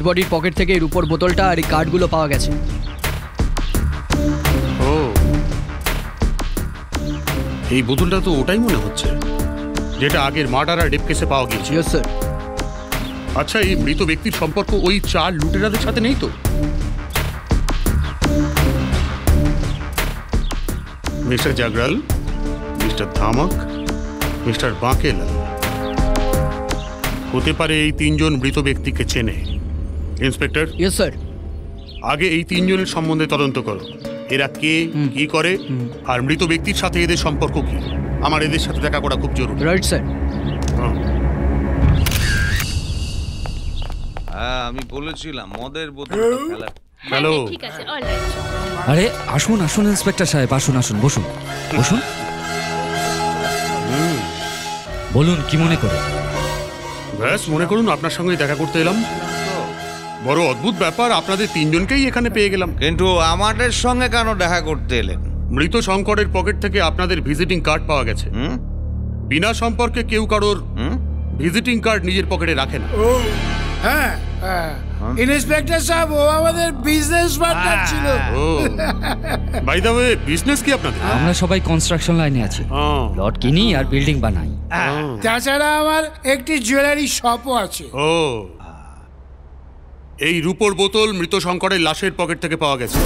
বডির পকেট থেকে এর উপর বোতলটা আর এই কার্ডগুলো পাওয়া গেছে। ও। এই বোতলটা তো ওটাই মনে হচ্ছে যেটা আগের মার্ডার আর রেপ কেসে পাওয়া গিয়েছিল। স্যার আচ্ছা এই মৃত ব্যক্তির সম্পর্ক ওই চার লুটেরাদের সাথে নেই তো? Mister Jagral mister Dhamak mister Bankelal হতে পারে এই তিনজন মৃত ব্যক্তিকে চেনে। ইন্সপেক্টর? ইয়েস স্যার আগে এই তিনজনের সম্বন্ধে তদন্ত করো। এরা কে কি করে আর মৃত ব্যক্তির সাথে এদের সম্পর্ক কি? আমার এদের সাথে দেখা করা খুব জরুরি। রাইট স্যার হ্যাঁ আমি বলেছিলাম মদের বোতলটা ফেলা হ্যালো ঠিক আছে অলরাইট আরে আসুন আসুন ইন্সপেক্টর সাহেব আসুন আসুন বসুন। বসুন। বলুন কি মনে করে? ব্যাস মনে করুন আপনার সঙ্গেই দেখা করতে এলাম। বড় অদ্ভুত ব্যাপার আপনাদের তিনজনকেই এখানে পেয়ে গেলাম। কিন্তু আমাদের সঙ্গে কেন দেখা করতে এলেন? মৃত শঙ্করের পকেট থেকে আপনাদের ভিজিটিং কার্ড পাওয়া গেছে। বিনা সম্পর্কে কেউ কারোর ভিজিটিং কার্ড নিজের পকেটে রাখে না। ও হ্যাঁ হ্যাঁ। ইন্সপেক্টর সাহেব ও আমাদের বিজনেস পার্টনার ছিল। বাই দ্য ওয়ে বিজনেস কি আপনাদের? আমরা সবাই কনস্ট্রাকশন লাইনে আছি। লট কিনি আর বিল্ডিং বানাই। তাছাড়া আমার একটি জুয়েলারি শপও আছে। ও। এই রূপোর বোতল মৃত শঙ্করের লাশের পকেট থেকে পাওয়া গেছে।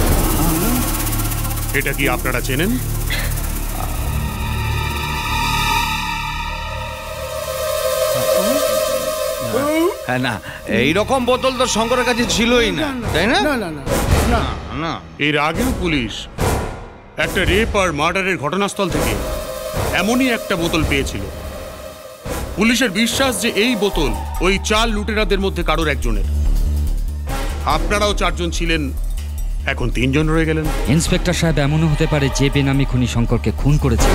এটা কি আপনারা চেনেন? হ্যাঁ না এই রকম বোতল তো শঙ্করের কাছে ছিলই না তাই না? না না না না এর আগেও পুলিশ একটা রেপ আর মার্ডারের ঘটনাস্থল থেকে এমনই একটা বোতল পেয়েছিল। পুলিশের বিশ্বাস যে এই বোতল ওই চার লুটেরাদের মধ্যে কারোর একজনের। আপনারাও চারজন ছিলেন এখন তিনজন রয়ে গেলেন। ইন্সপেক্টর সাহেব এমনও হতে পারে যে বেনামি খুনি শঙ্করকে খুন করেছে।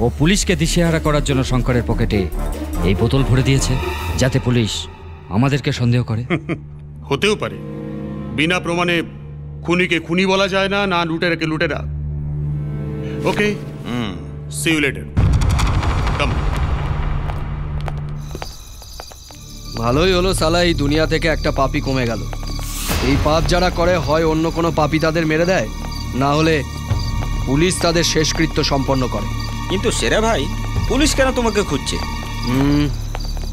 ও পুলিশকে দিশেহারা করার জন্য শঙ্করের পকেটে এই বোতল ভরে দিয়েছে যাতে পুলিশ আমাদেরকে সন্দেহ করে। হতেও পারে। বিনা প্রমাণে খুনিকে খুনি বলা যায় না না লুটেরাকে লুটেরা। Okay see you later come ভালোই হলো সালা এই দুনিয়া থেকে একটা পাপি কমে গেল। এই পাপ যারা করে হয় অন্য কোনো পাপি তাদের মেরে দেয়? না হলে পুলিশ তাদের শেষকৃত্য সম্পন্ন করে। কিন্তু সেরা ভাই পুলিশ কেন তোমাকে খুঁজছে? হুম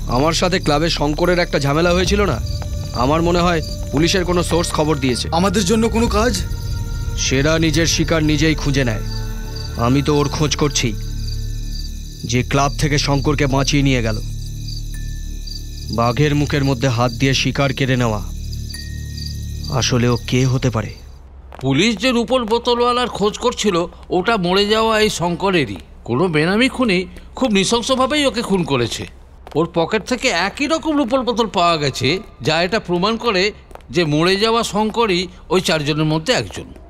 আমার সাথে ক্লাবে শঙ্করের একটা ঝামেলা হয়েছিল না? আমার মনে হয় পুলিশের কোনো সোর্স খবর দিয়েছে। আমাদের জন্য কোনো কাজ? সেরা নিজের শিকার নিজেই খুঁজে নেয়। আমি তো ওর খোঁজ করছি যে ক্লাব থেকে শঙ্করকে বাঁচিয়ে নিয়ে গেল। বাঘের মুখের মধ্যে হাত দিয়ে শিকার কেড়ে নেওয়া। আসলে ও কে হতে পারে? পুলিশ যে রূপোর বোতলওয়ালার খোঁজ করছিল, ওটা মরে যাওয়া এই শঙ্করেরই। কোনো বেনামি খুনি খুব নৃশংসভাবেই ওকে খুন করেছে। ওর পকেট থেকে একই রকম রূপোর বোতল পাওয়া গেছে, যা এটা প্রমাণ করে যে মরে যাওয়া শঙ্করই ওই চারজনের মধ্যে একজন।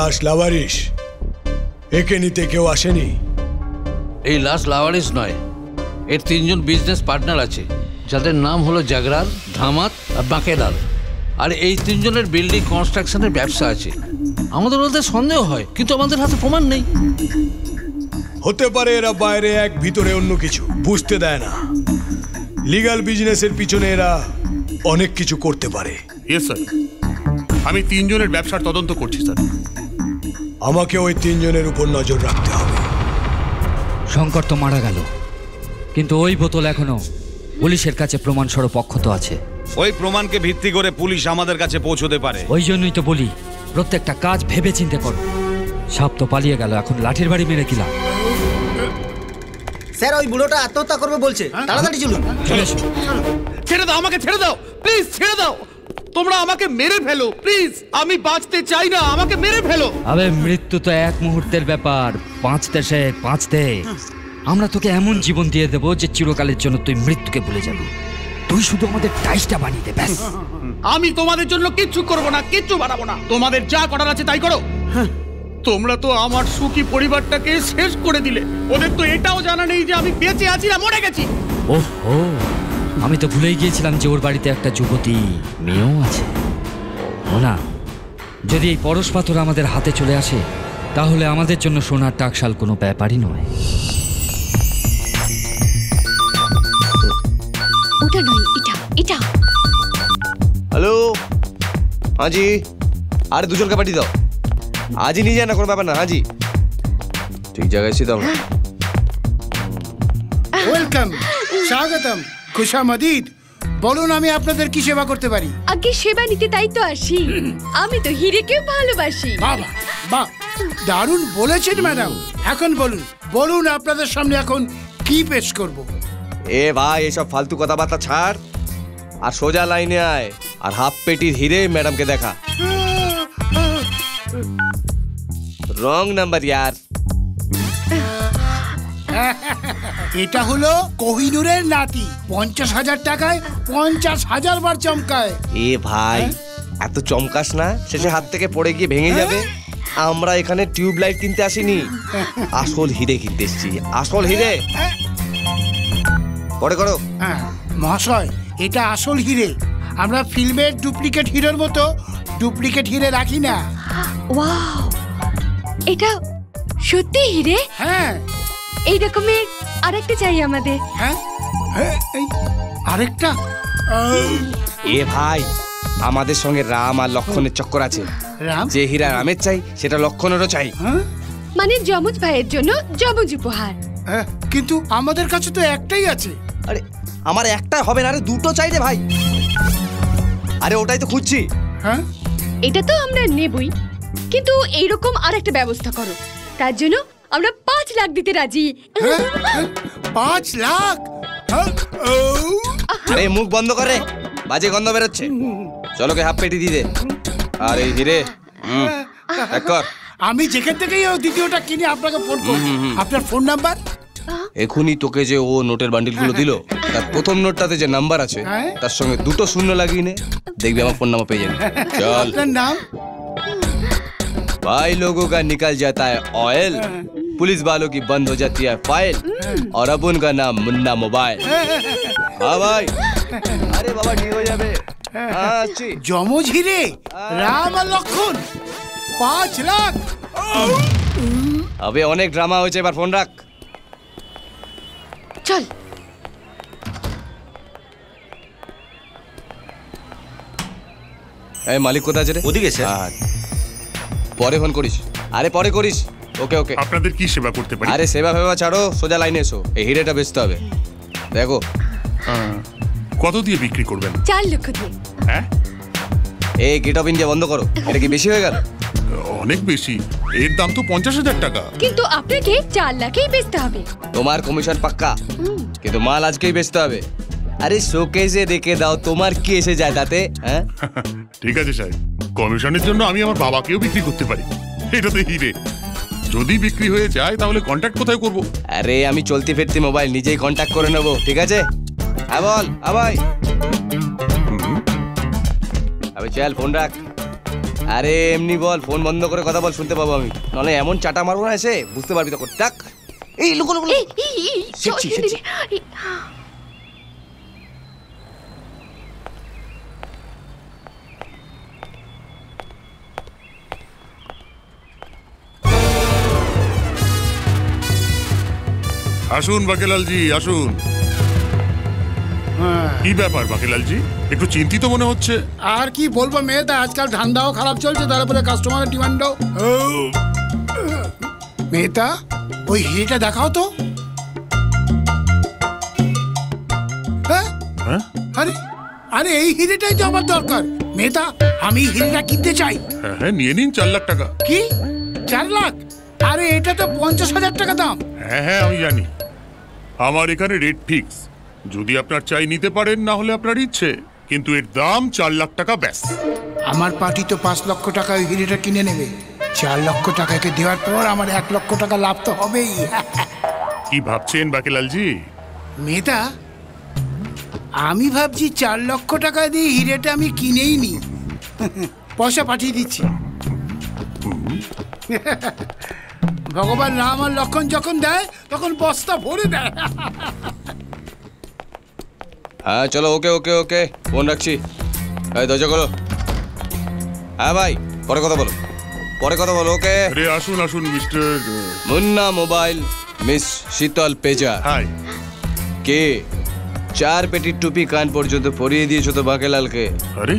লাশ লাভারিস একে নিতে কেউ আসেনি। এই লাস্ট লাওয়ারিস নয় এর তিনজন বিজনেস পার্টনার আছে যাদের নাম হলো জাগরার ধামাত আর বাঁকেদার। আর এই তিনজনের বিল্ডিং কনস্ট্রাকশনের ব্যবসা আছে। আমাদের ওদের সন্দেহ হয় কিন্তু আমাদের হাতে প্রমাণ নেই। হতে পারে এরা বাইরে এক ভিতরে অন্য কিছু বুঝতে দেয় না। লিগ্যাল বিজনেসের পিছনে এরা অনেক কিছু করতে পারে। ইয়েস স্যার আমি তিনজনের ব্যবসার তদন্ত করছি স্যার আমাকে ওই তিনজনের উপর নজর রাখতে হবে। শঙ্কর তো মারা গেল। কিন্তু ওই বোতল এখনও পুলিশের কাছে প্রমাণস্বরূপ অক্ষত আছে। ওই প্রমাণকে ভিত্তি করে পুলিশ আমাদের কাছে পৌঁছতে পারে। ওই জন্যই তো বলি প্রত্যেকটা কাজ ভেবে চিন্তে করো সাপ তো পালিয়ে গেল এখন লাঠির বাড়ি মেরে কিলাম স্যার ওই বুড়োটা আত্মহত্যা করবে বলছে। তাড়াতাড়ি চলুন। ছেড়ে দাও আমাকে ছেড়ে দাও। প্লিজ ছেড়ে দাও। তোমরা আমাকে মেরে ফেলো প্লিজ আমি বাঁচতে চাই না আমাকে মেরে ফেলো। আবে মৃত্যু তো এক মুহূর্তের ব্যাপার। বাঁচতে সে বাঁচতে আমরা তোকে এমন জীবন দিয়ে দেবো যে চিরকালের জন্য তুই মৃত্যুকে ভুলে যাবি। তুই শুধু আমাদের টাইসটা বানিয়ে দে ব্যাস। আমি তোমাদের জন্য কিচ্ছু করব না কিচ্ছু বাড়াবো না। তোমাদের যা করার আছে তাই করো। তোমরা তো আমার সুখী পরিবারটাকে শেষ করে দিলে। ওদের তো এটাও জানা নেই যে আমি বেঁচে আছি না মরে গেছি। ওহ। আমি তো ভুলেই গিয়েছিলাম যে ওর বাড়িতে একটা যুবতী মেয়েও আছে। ও না যদি এই পরশ পাথর আমাদের হাতে চলে আসে তাহলে আমাদের জন্য সোনার টাকশাল কোনো ব্যাপারই নয়। ওটা নয় এটা এটা। হ্যালো? হাজি আরে দুজনকে পাঠিয়ে দাও। আজই নিয়ে যায় না কোনো ব্যাপার না হাজি। ঠিক জায়গায় এসে দাও। ওয়েলকাম স্বাগতম। খুশামদিদ বলুন আমি আপনাদের কি সেবা করতে পারি? আগে সেবা নিতে তাই তো আসি। আমি তো হিরেকেও ভালোবাসি। বাবা বাহ দারুণ বলেছেন ম্যাডাম। এখন বলুন বলুন আপনাদের সামনে এখন কি পেশ করব? এ ভাই এসব ফালতু কথাবার্তা ছাড়। আর সোজা লাইনে আয় আর হাফ পেটির হিরে ম্যাডামকে দেখা। রং নাম্বার ইয়ার। এটা হলো কোহিনুরের নাতি। পঞ্চাশ হাজার টাকায় পঞ্চাশ হাজার বার চমকায়। এ ভাই এত চমকাস না শেষে হাত থেকে পড়ে গিয়ে ভেঙে যাবে। আমরা এখানে টিউব লাইট কিনতে আসিনি। আসল হিরে কিনতে এসেছি আসল হিরে। পরে করো। হ্যাঁ মহাশয় এটা আসল হিরে। আমরা ফিল্মের ডুপ্লিকেট হিরোর মতো ডুপ্লিকেট হিরে রাখি না। ওয়াও এটা সত্যি হিরে? হ্যাঁ। এই রকমের আরেকটা চাই আমাদের। হ্যাঁ? আরেকটা? এ ভাই আমাদের সঙ্গে রাম আর লক্ষণের চক্কর আছে। রাম? যে হীরা রামের চাই সেটা লক্ষণেরও চাই। মানে যমজ ভাইয়ের জন্য যমজ উপহার। হ্যাঁ, কিন্তু আমাদের কাছে তো একটাই আছে। আরে আমার একটা হবে না আরে দুটো চাই রে ভাই। আরে ওটাই তো খুঁজছি। হ্যাঁ? এটা তো আমরা নেবই। কিন্তু এইরকম আরেকটা ব্যবস্থা করো। তার জন্য আমরা পাঁচ লাখ দিতে রাজি। হ্যাঁ, হ্যাঁ, পাঁচ লাখ? হ্যাঁ, মুখ বন্ধ করে। বাজে গন্ধ বেরোচ্ছে। চলো কে হাফ পেটি দিদে আর এই হিরে কর। আমি যেখান থেকেই দ্বিতীয়টা কিনে আপনাকে ফোন করব। আপনার ফোন নাম্বার এখনই তোকে যে ও নোটের বান্ডিলগুলো দিল তার প্রথম নোটটাতে যে নাম্বার আছে তার সঙ্গে দুটো শূন্য লাগিয়ে নে। দেখবি আমার ফোন নাম্বার পেয়ে যাবে। চল। আপনার নাম? ভাই লোগো কা নিকাল জাতা হ্যায় অয়েল पुलिस वालों की बंद हो जाती है फाइल। और अब उनका नाम मुन्ना मोबाइल। हाँ भाई। अरे बाबा ठीक हो जाबे জমজ হিরে রাম আর লক্ষণ পাঁচ লাখ আবে অনেক ড্রামা হয়েছে এবার ফোন রাখ চল এই মালিক কোথায় আছে রে ওদিকে স্যার পরে ফোন করিস আরে পরে করিস ওকে ওকে আপনাদের কি সেবা করতে পারি? আরে সেবা ফেবা ছাড়ো সোজা লাইনে এসো। এই হিরেটা বেচতে হবে। দেখো। কত দিয়ে বিক্রি করবেন? চার লক্ষ দিয়ে। হ্যাঁ? এই গেট অফ ইন্ডিয়া বন্ধ করো। এটা কি বেশি হয়ে গেল? অনেক বেশি। এর দাম তো পঞ্চাশ হাজার টাকা। কিন্তু আপনাকে চার লাখেই বেচতে হবে। তোমার কমিশন পাক্কা। কিন্তু মাল আজকেই বেচতে হবে। আরে শোকেসে রেখে দাও তোমার কি এসে যায় তাতে হ্যাঁ? ঠিক আছে সাহেব। কমিশনের জন্য আমি আমার বাবাকেও বিক্রি করতে পারি। এটা তো হিরে। যদি বিক্রি হয়ে যায় তাহলে কন্ট্যাক্ট কোথায় করব? আরে আমি চলতি ফিরতি মোবাইল নিজেই কন্ট্যাক্ট করে নেব ঠিক আছে? হ্যাঁ বল হ্যাঁ ভাই। আবে চল ফোন রাখ। আরে এমনি বল ফোন বন্ধ করে কথা বল শুনতে পাবো আমি। নাহলে এমন চাটা মারবো না এসে বুঝতে পারবি তখন ডাক এই লুকো লুকো লুকো। আসুন বাকেলাল জি আসুন কি ব্যাপার বাকেলাল জি একটু চিন্তিত মনে হচ্ছে। আর কি বলব মেয়েটা আজকাল ধান্দাও খারাপ চলছে তারপরে কাস্টমারের ডিমান্ডও মেয়েটা ওই হিরেটা দেখাও তো। হ্যাঁ? আরে আরে এই হিরেটাই তো আমার দরকার। মেয়েটা আমি হিরেটা কিনতে চাই। হ্যাঁ হ্যাঁ নিয়ে নিন চার লাখ টাকা। কি? চার লাখ? আরে এটা তো পঞ্চাশ হাজার টাকা দাম। হ্যাঁ হ্যাঁ আমি জানি। আমার এখানে রেট ফিক্স যদি আপনার চাই নিতে পারেন না হলে আপনার ইচ্ছে। কিন্তু এর দাম চার লাখ টাকা ব্যাস। আমার পার্টি তো পাঁচ লক্ষ টাকা ওই হিরেটা কিনে নেবে। চার লক্ষ টাকাকে দেওয়ার পর আমার এক লক্ষ টাকা লাভ তো হবেই। কি ভাবছেন বাকেলাল জি মেয়েটা আমি ভাবছি চার লক্ষ টাকা দিয়ে হিরেটা আমি কিনেই নি। পয়সা পাঠিয়ে দিচ্ছি। ভগবান রাম আর লক্ষণ যখন দেয় তখন বস্তা ভরে দেয়। হ্যাঁ চলো ওকে ওকে ওকে ফোন রাখছি। এই দরজা করো হ্যাঁ ভাই পরে কথা বলো। পরে কথা বলো ওকে। আরে আসুন আসুন mister Munna mobile miss Sheetal Payza. High. কে? চার পেটির টুপি কান পর্যন্ত পরিয়ে দিয়েছ তো বাকেলালকে আরে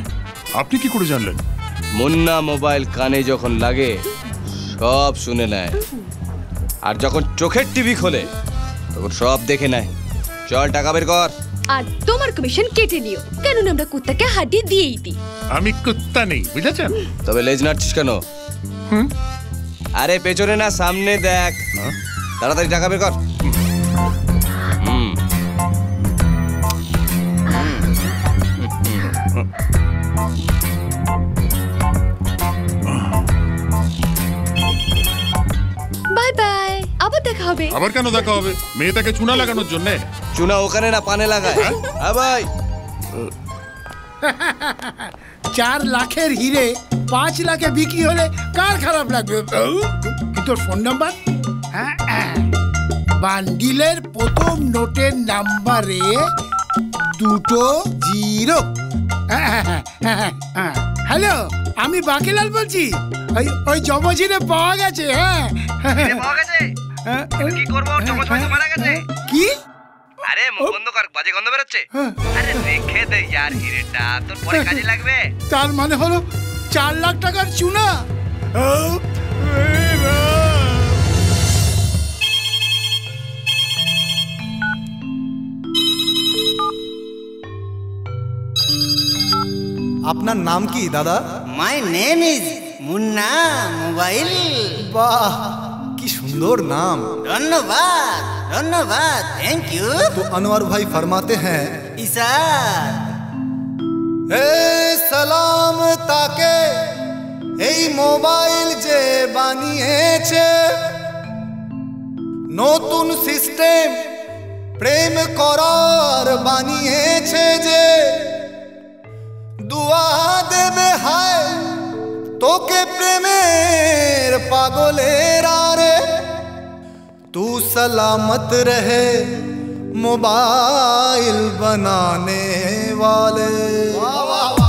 আপনি কি করে জানলেন? মুন্না মোবাইল কানে যখন লাগে সব শুনে নেয়। আর যখন চোখের টিভি খোলে তখন সব দেখে নেয়। চল টাকা বের কর। আর তোমার কমিশন কেটে নিও কেননা আমরা কুত্তাকে হাঁটিয়ে দিয়েই দিই। আমি কুত্তা নেই বুঝেছেন তবে লেজ নাড়ছিস কেন? আরে পেছনে না সামনে দেখ। তাড়াতাড়ি টাকা বের কর। হবে। আবার কেন দেখা হবে? মেয়েটাকে চুনা লাগানোর জন্য। চুনা ওখানে না পানে লাগায়। হ্যাঁ? ভাই। চার লাখের হিরে পাঁচ লাখে বিক্রি হলে কার খারাপ লাগবে? তোর ফোন নাম্বার? হ্যাঁ, হ্যাঁ। বান্ডিলের প্রথম নোটের নাম্বারে দুটো জিরো। হ্যাঁ, হ্যাঁ, হ্যাঁ, হ্যাঁ, হ্যাঁ। হ্যালো আমি বাকিলাল বলছি। ওই ওই জমজিরে পাওয়া গেছে হ্যাঁ। পাওয়া গেছে? কি করব? জমজ ভাই মারা গেছে? কি? আরে বন্ধ কর বাজে গন্ধ বেরোচ্ছে। আরে রেখে দে ইয়ার হিরেটা তোর পরে কাজে লাগবে। তার মানে হলো চার লাখ টাকার চুনা। আপনার নাম কি দাদা? My name is Munna mobile বাহ। কি সুন্দর নাম ধন্যবাদ ধন্যবাদ থ্যাংক ইউ তো अनवर भाई फरमाते हैं ইসার এ সালাম তাকে এই মোবাইল যে বানিয়েছে নতুন সিস্টেম প্রেম করার বানিয়েছে যে দুয়া দেবে হায় তোকে প্রেমের পাগলের আরে तू सलामत रहे मोबाइल बनाने वाले প্রেম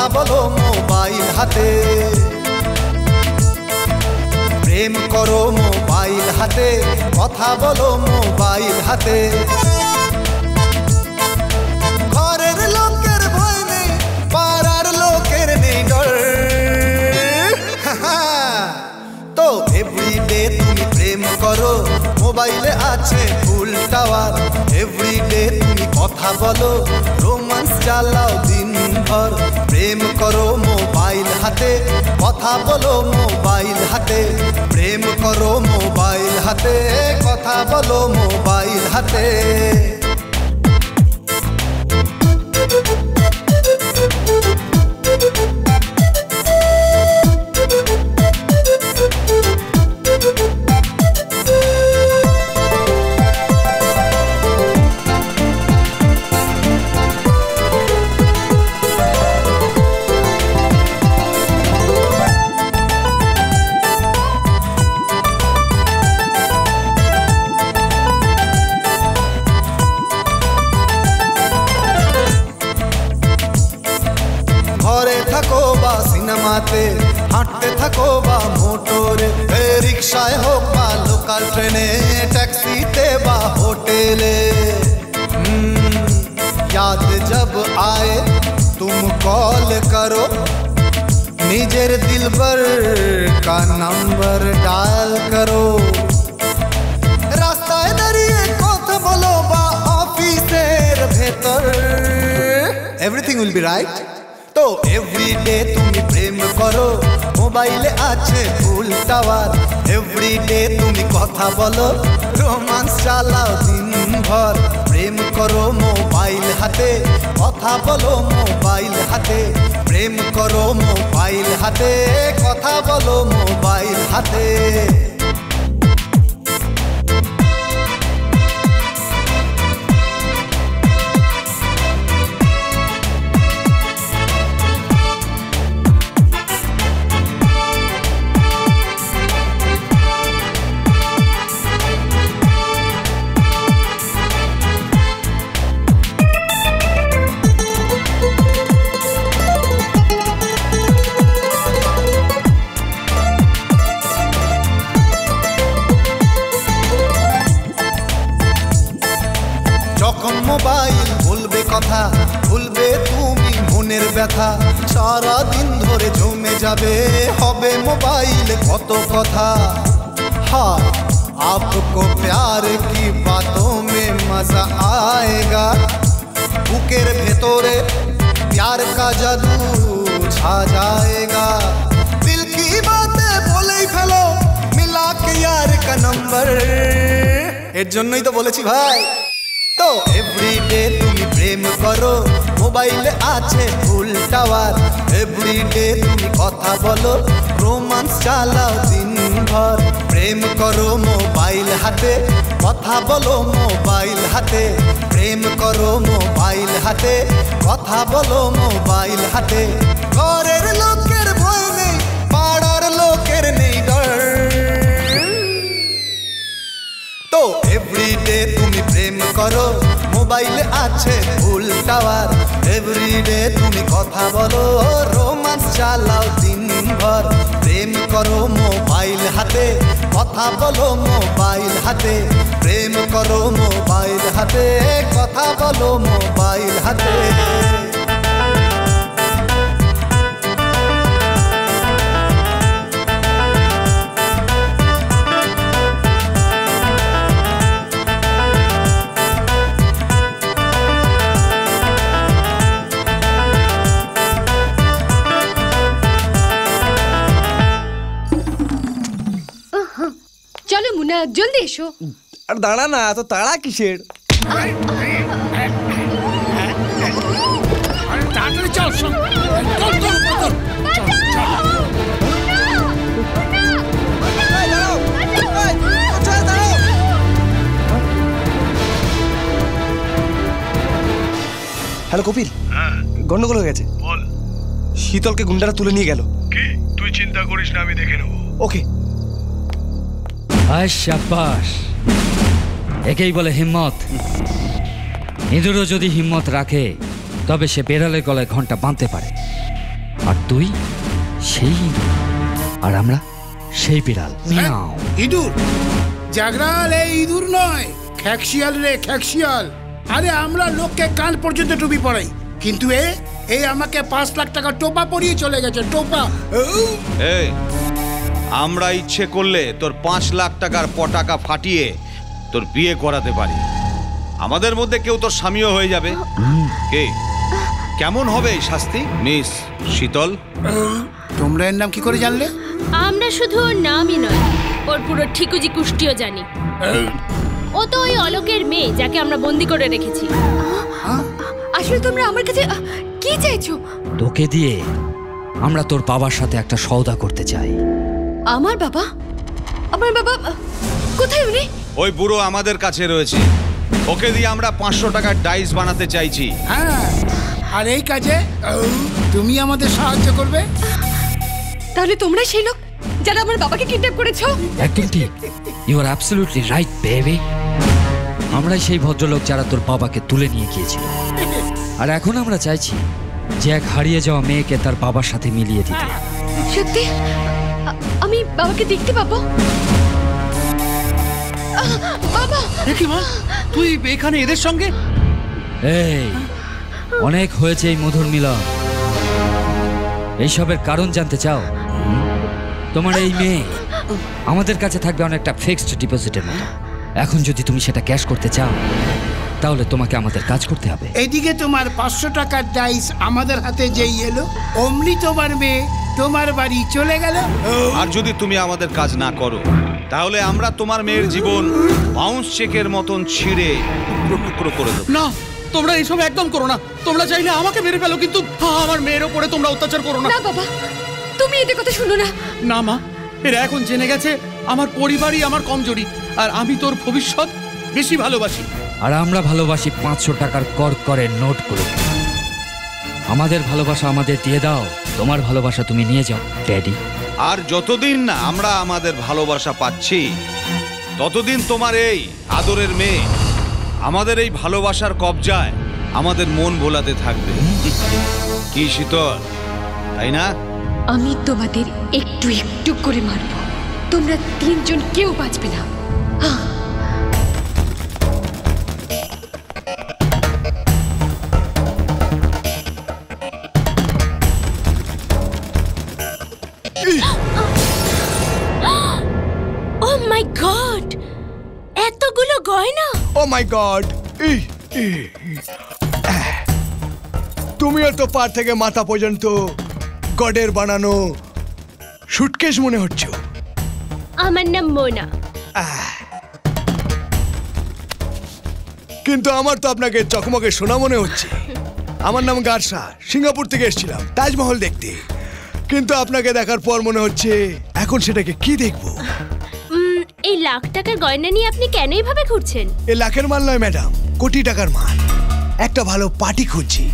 কথা বলো মোবাইল হাতে। প্রেম করো মোবাইল হাতে, কথা বলো মোবাইল হাতে। তুমি প্রেম করো, মোবাইলে আছে ফুল টাওয়ার। এভরিডে কথা বলো রোমান্স চালাও দিন ভর প্রেম করো মোবাইল হাতে, কথা বলো মোবাইল হাতে। প্রেম করো মোবাইল হাতে, কথা বলো মোবাইল হাতে। গাড়িতে হাঁটতে থাকো বা মোটরে রিক্সায় হোক বা লোকাল ট্রেনে ট্যাক্সিতে বা হোটেলে याद जब आए तुम कॉल करो निजर दिल पर का नंबर डाल करो রাস্তায় দাঁড়িয়ে কথা বলো বা অফিসের ভেতর এভরিথিং উইল বি রাইট তো এভরিডে তুমি প্রেম করো। মোবাইলে আছে ফুল টাওয়ার। এভরিডে তুমি কথা বলো। রোমান্স চালাও দিন ভর প্রেম করো মোবাইল হাতে। কথা বলো মোবাইল হাতে। প্রেম করো মোবাইল হাতে। কথা বলো মোবাইল হাতে। যাবে হবে মোবাইল কত কথা। হ্যাঁ আপকো প্যার কি বাতো মে মজা আয়েগা? বুকের ভেতরে প্যার কা জাদু ছা যায়েগা। দিল কি বাতে বলেই ফেলো, মিলা কে ইয়ার কা নম্বর এর জন্যই তো বলেছি ভাই। এভরিডে তুমি প্রেম করো, মোবাইলে আছে ফুল টাওয়ার। এভরিডে তুমি কথা বলো, রোমান্স চালাও দিনভর। প্রেম করো মোবাইল হাতে, কথা বলো মোবাইল হাতে। প্রেম করো মোবাইল হাতে, কথা বলো মোবাইল হাতে। ঘরের লোকের ভয় নেই, পাড়ার লোকের নেই ডর। তো এভরিডে তুমি প্রেম করো মোবাইলে আছে ফুল টাওয়ার। এভরিডে তুমি কথা বলো, রোমান্স চালাও দিনভর। প্রেম করো মোবাইল হাতে, কথা বলো মোবাইল হাতে। প্রেম করো মোবাইল হাতে, কথা বলো মোবাইল হাতে। জলদি এসো। আর দাঁড়া না এত তাড়া কিসের? চল চল চল চল হ্যালো কপিল। গন্ডগোল হয়ে গেছে। বল। শীতলকে গুন্ডারা তুলে নিয়ে গেল। কি? তুই চিন্তা করিস না আমি দেখে নেব। ওকে। একেই বলে হিম্মত। ইঁদুরও যদি হিম্মত রাখে তবে সে বেড়ালের গলায় ঘণ্টা বাঁধতে পারে। আর তুই? সেই আর আমরা? সেই বিড়াল। মিয়াও। ইঁদুর। জাগরাল এই ইঁদুর নয়। খ্যাকশিয়াল রে খ্যাকশিয়াল। আরে আমরা লোককে কান পর্যন্ত টুপি পড়াই কিন্তু এ এই আমাকে পাঁচ লাখ টাকা টোপা পরিয়ে চলে গেছে টোপা! এই আমরা ইচ্ছে করলে তোর পাঁচ লাখ টাকার পটাকা ফাটিয়ে তোর বিয়ে করাতে পারি। আমাদের মধ্যে কেউ তোর স্বামীও হয়ে যাবে। কে? কেমন হবে এই শাস্তি? মিস শীতল? তোমরা এর নাম কি করে জানলে? আমরা শুধু ওর নামই নয় ওর পুরো ঠিকুজি কুষ্টিও জানি। ও তো ওই অলোকের মেয়ে যাকে আমরা বন্দি করে রেখেছি। আসলে তোমরা আমার কাছে কি চাইছো? তোকে দিয়ে আমরা তোর বাবার সাথে একটা সওদা করতে চাই। আমার বাবা? আমার বাবা কোথায় উনি? ওই বুড়ো আমাদের কাছে রয়েছে। ওকে দিয়ে আমরা পাঁচশো টাকার ডাইস বানাতে চাইছি। হ্যাঁ আর এই কাজে তুমি আমাদের সাহায্য করবে? তাহলে তোমরা সেই লোক যারা আমার বাবাকে কিডন্যাপ করেছ? একদম ঠিক। You are absolutely right baby আমরাই সেই ভদ্রলোক যারা তোর বাবাকে তুলে নিয়ে গিয়েছিল। আর এখন আমরা চাইছি যে এক হারিয়ে যাওয়া মেয়েকে তার বাবার সাথে মিলিয়ে দিতে। সত্যি? আমি বাবাকে দেখতে পাবো। বাবা! দেখি মা? তুই এখানে এদের সঙ্গে? এই অনেক হয়েছে এই মধুর মিলন। এইসবের কারণ জানতে চাও? তোমার এই মেয়ে আমাদের কাছে থাকবে অনেকটা ফিক্সড ডিপোজিটের মতো। এখন যদি তুমি সেটা ক্যাশ করতে চাও তাহলে তোমাকে আমাদের কাজ করতে হবে। এইদিকে তোমার পাঁচশো টাকার ডাইস আমাদের হাতে যেই এলো অমনি তোমার মেয়ে তোমার বাড়ি চলে গেল। আর যদি তুমি আমাদের কাজ না করো তাহলে আমরা তোমার মেয়ের জীবন বাউন্স চেকের মতন ছিঁড়ে টুকরো টুকরো করে দেবো। না তোমরা এইসব একদম করো না। তোমরা চাইলে আমাকে মেরে ফেলো কিন্তু আমার মেয়ের ওপরে তোমরা অত্যাচার করো না। না বাবা তুমি এদের কথা শুনো না। না মা এরা এখন জেনে গেছে আমার পরিবারই আমার কমজোরি আর আমি তোর ভবিষ্যৎ বেশি ভালোবাসি। আর আমরা ভালোবাসি পাঁচশো টাকার কর করে নোটগুলো। আমাদের ভালোবাসা আমাদের দিয়ে দাও তোমার ভালোবাসা তুমি নিয়ে যাও ড্যাডি। আর যতদিন না আমরা আমাদের ভালোবাসা পাচ্ছি ততদিন তোমার এই আদরের মেয়ে আমাদের এই ভালোবাসার কবজায় আমাদের মন ভোলাতে থাকবে। কি শীতল তাই না? আমি তোমাদের একটু একটু করে মারবো। তোমরা তিনজন কেউ বাঁচবে না। মাই গড তুমিও তো পা থেকে মাথা পর্যন্ত গডের বানানো সুটকেস মনে হচ্ছে। আমার নাম মোনা। কিন্তু আমার তো আপনাকে চকমকে শোনা মনে হচ্ছে। আমার নাম গারসা সিঙ্গাপুর থেকে এসেছিলাম তাজমহল দেখতে। কিন্তু আপনাকে দেখার পর মনে হচ্ছে এখন সেটাকে কি দেখব? এই লাখ টাকার গয়না নিয়ে আপনি কেন এভাবে ঘুরছেন? এ লাখের মাল নয় ম্যাডাম। কোটি টাকার মাল। একটা ভালো পার্টি খুঁজছি।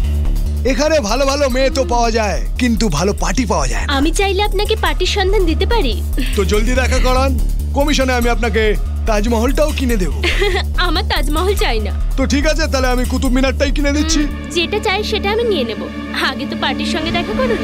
এখানে ভালো ভালো মেয়ে তো পাওয়া যায় কিন্তু ভালো পার্টি পাওয়া যায় না। আমি চাইলে আপনাকে পার্টির সন্ধান দিতে পারি। তো জলদি দেখা করান। কমিশনে আমি আপনাকে তাজমহলটাও কিনে দেব। আমার তাজমহল চাই না। তো ঠিক আছে তাহলে আমি কুতুব মিনারটাই কিনে দিচ্ছি। যেটা চাই সেটা আমি নিয়ে নেব। আগে তো পার্টির সঙ্গে দেখা করুন।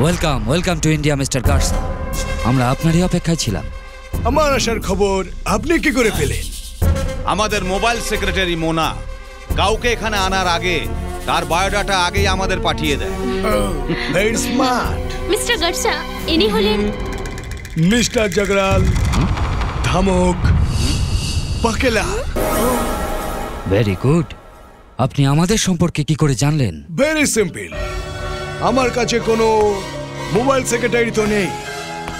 Welcome welcome to India mister Garsa আমরা আপনারই অপেক্ষায় ছিলাম। আমার আসার খবর আপনি কি করে পেলেন? আমাদের মোবাইল সেক্রেটারি মোনা কাউকে এখানে আনার আগে তার বায়োডাটা আগেই আমাদের পাঠিয়ে দেয়। ভেরি স্মার্ট মিস্টার গার্সা ইনি হলেন mister Jagral Dhamak Pakela. Very good আপনি আমাদের সম্পর্কে কি করে জানলেন? ভেরি সিম্পল আমার কাছে কোনো মোবাইল সেক্রেটারি তো নেই।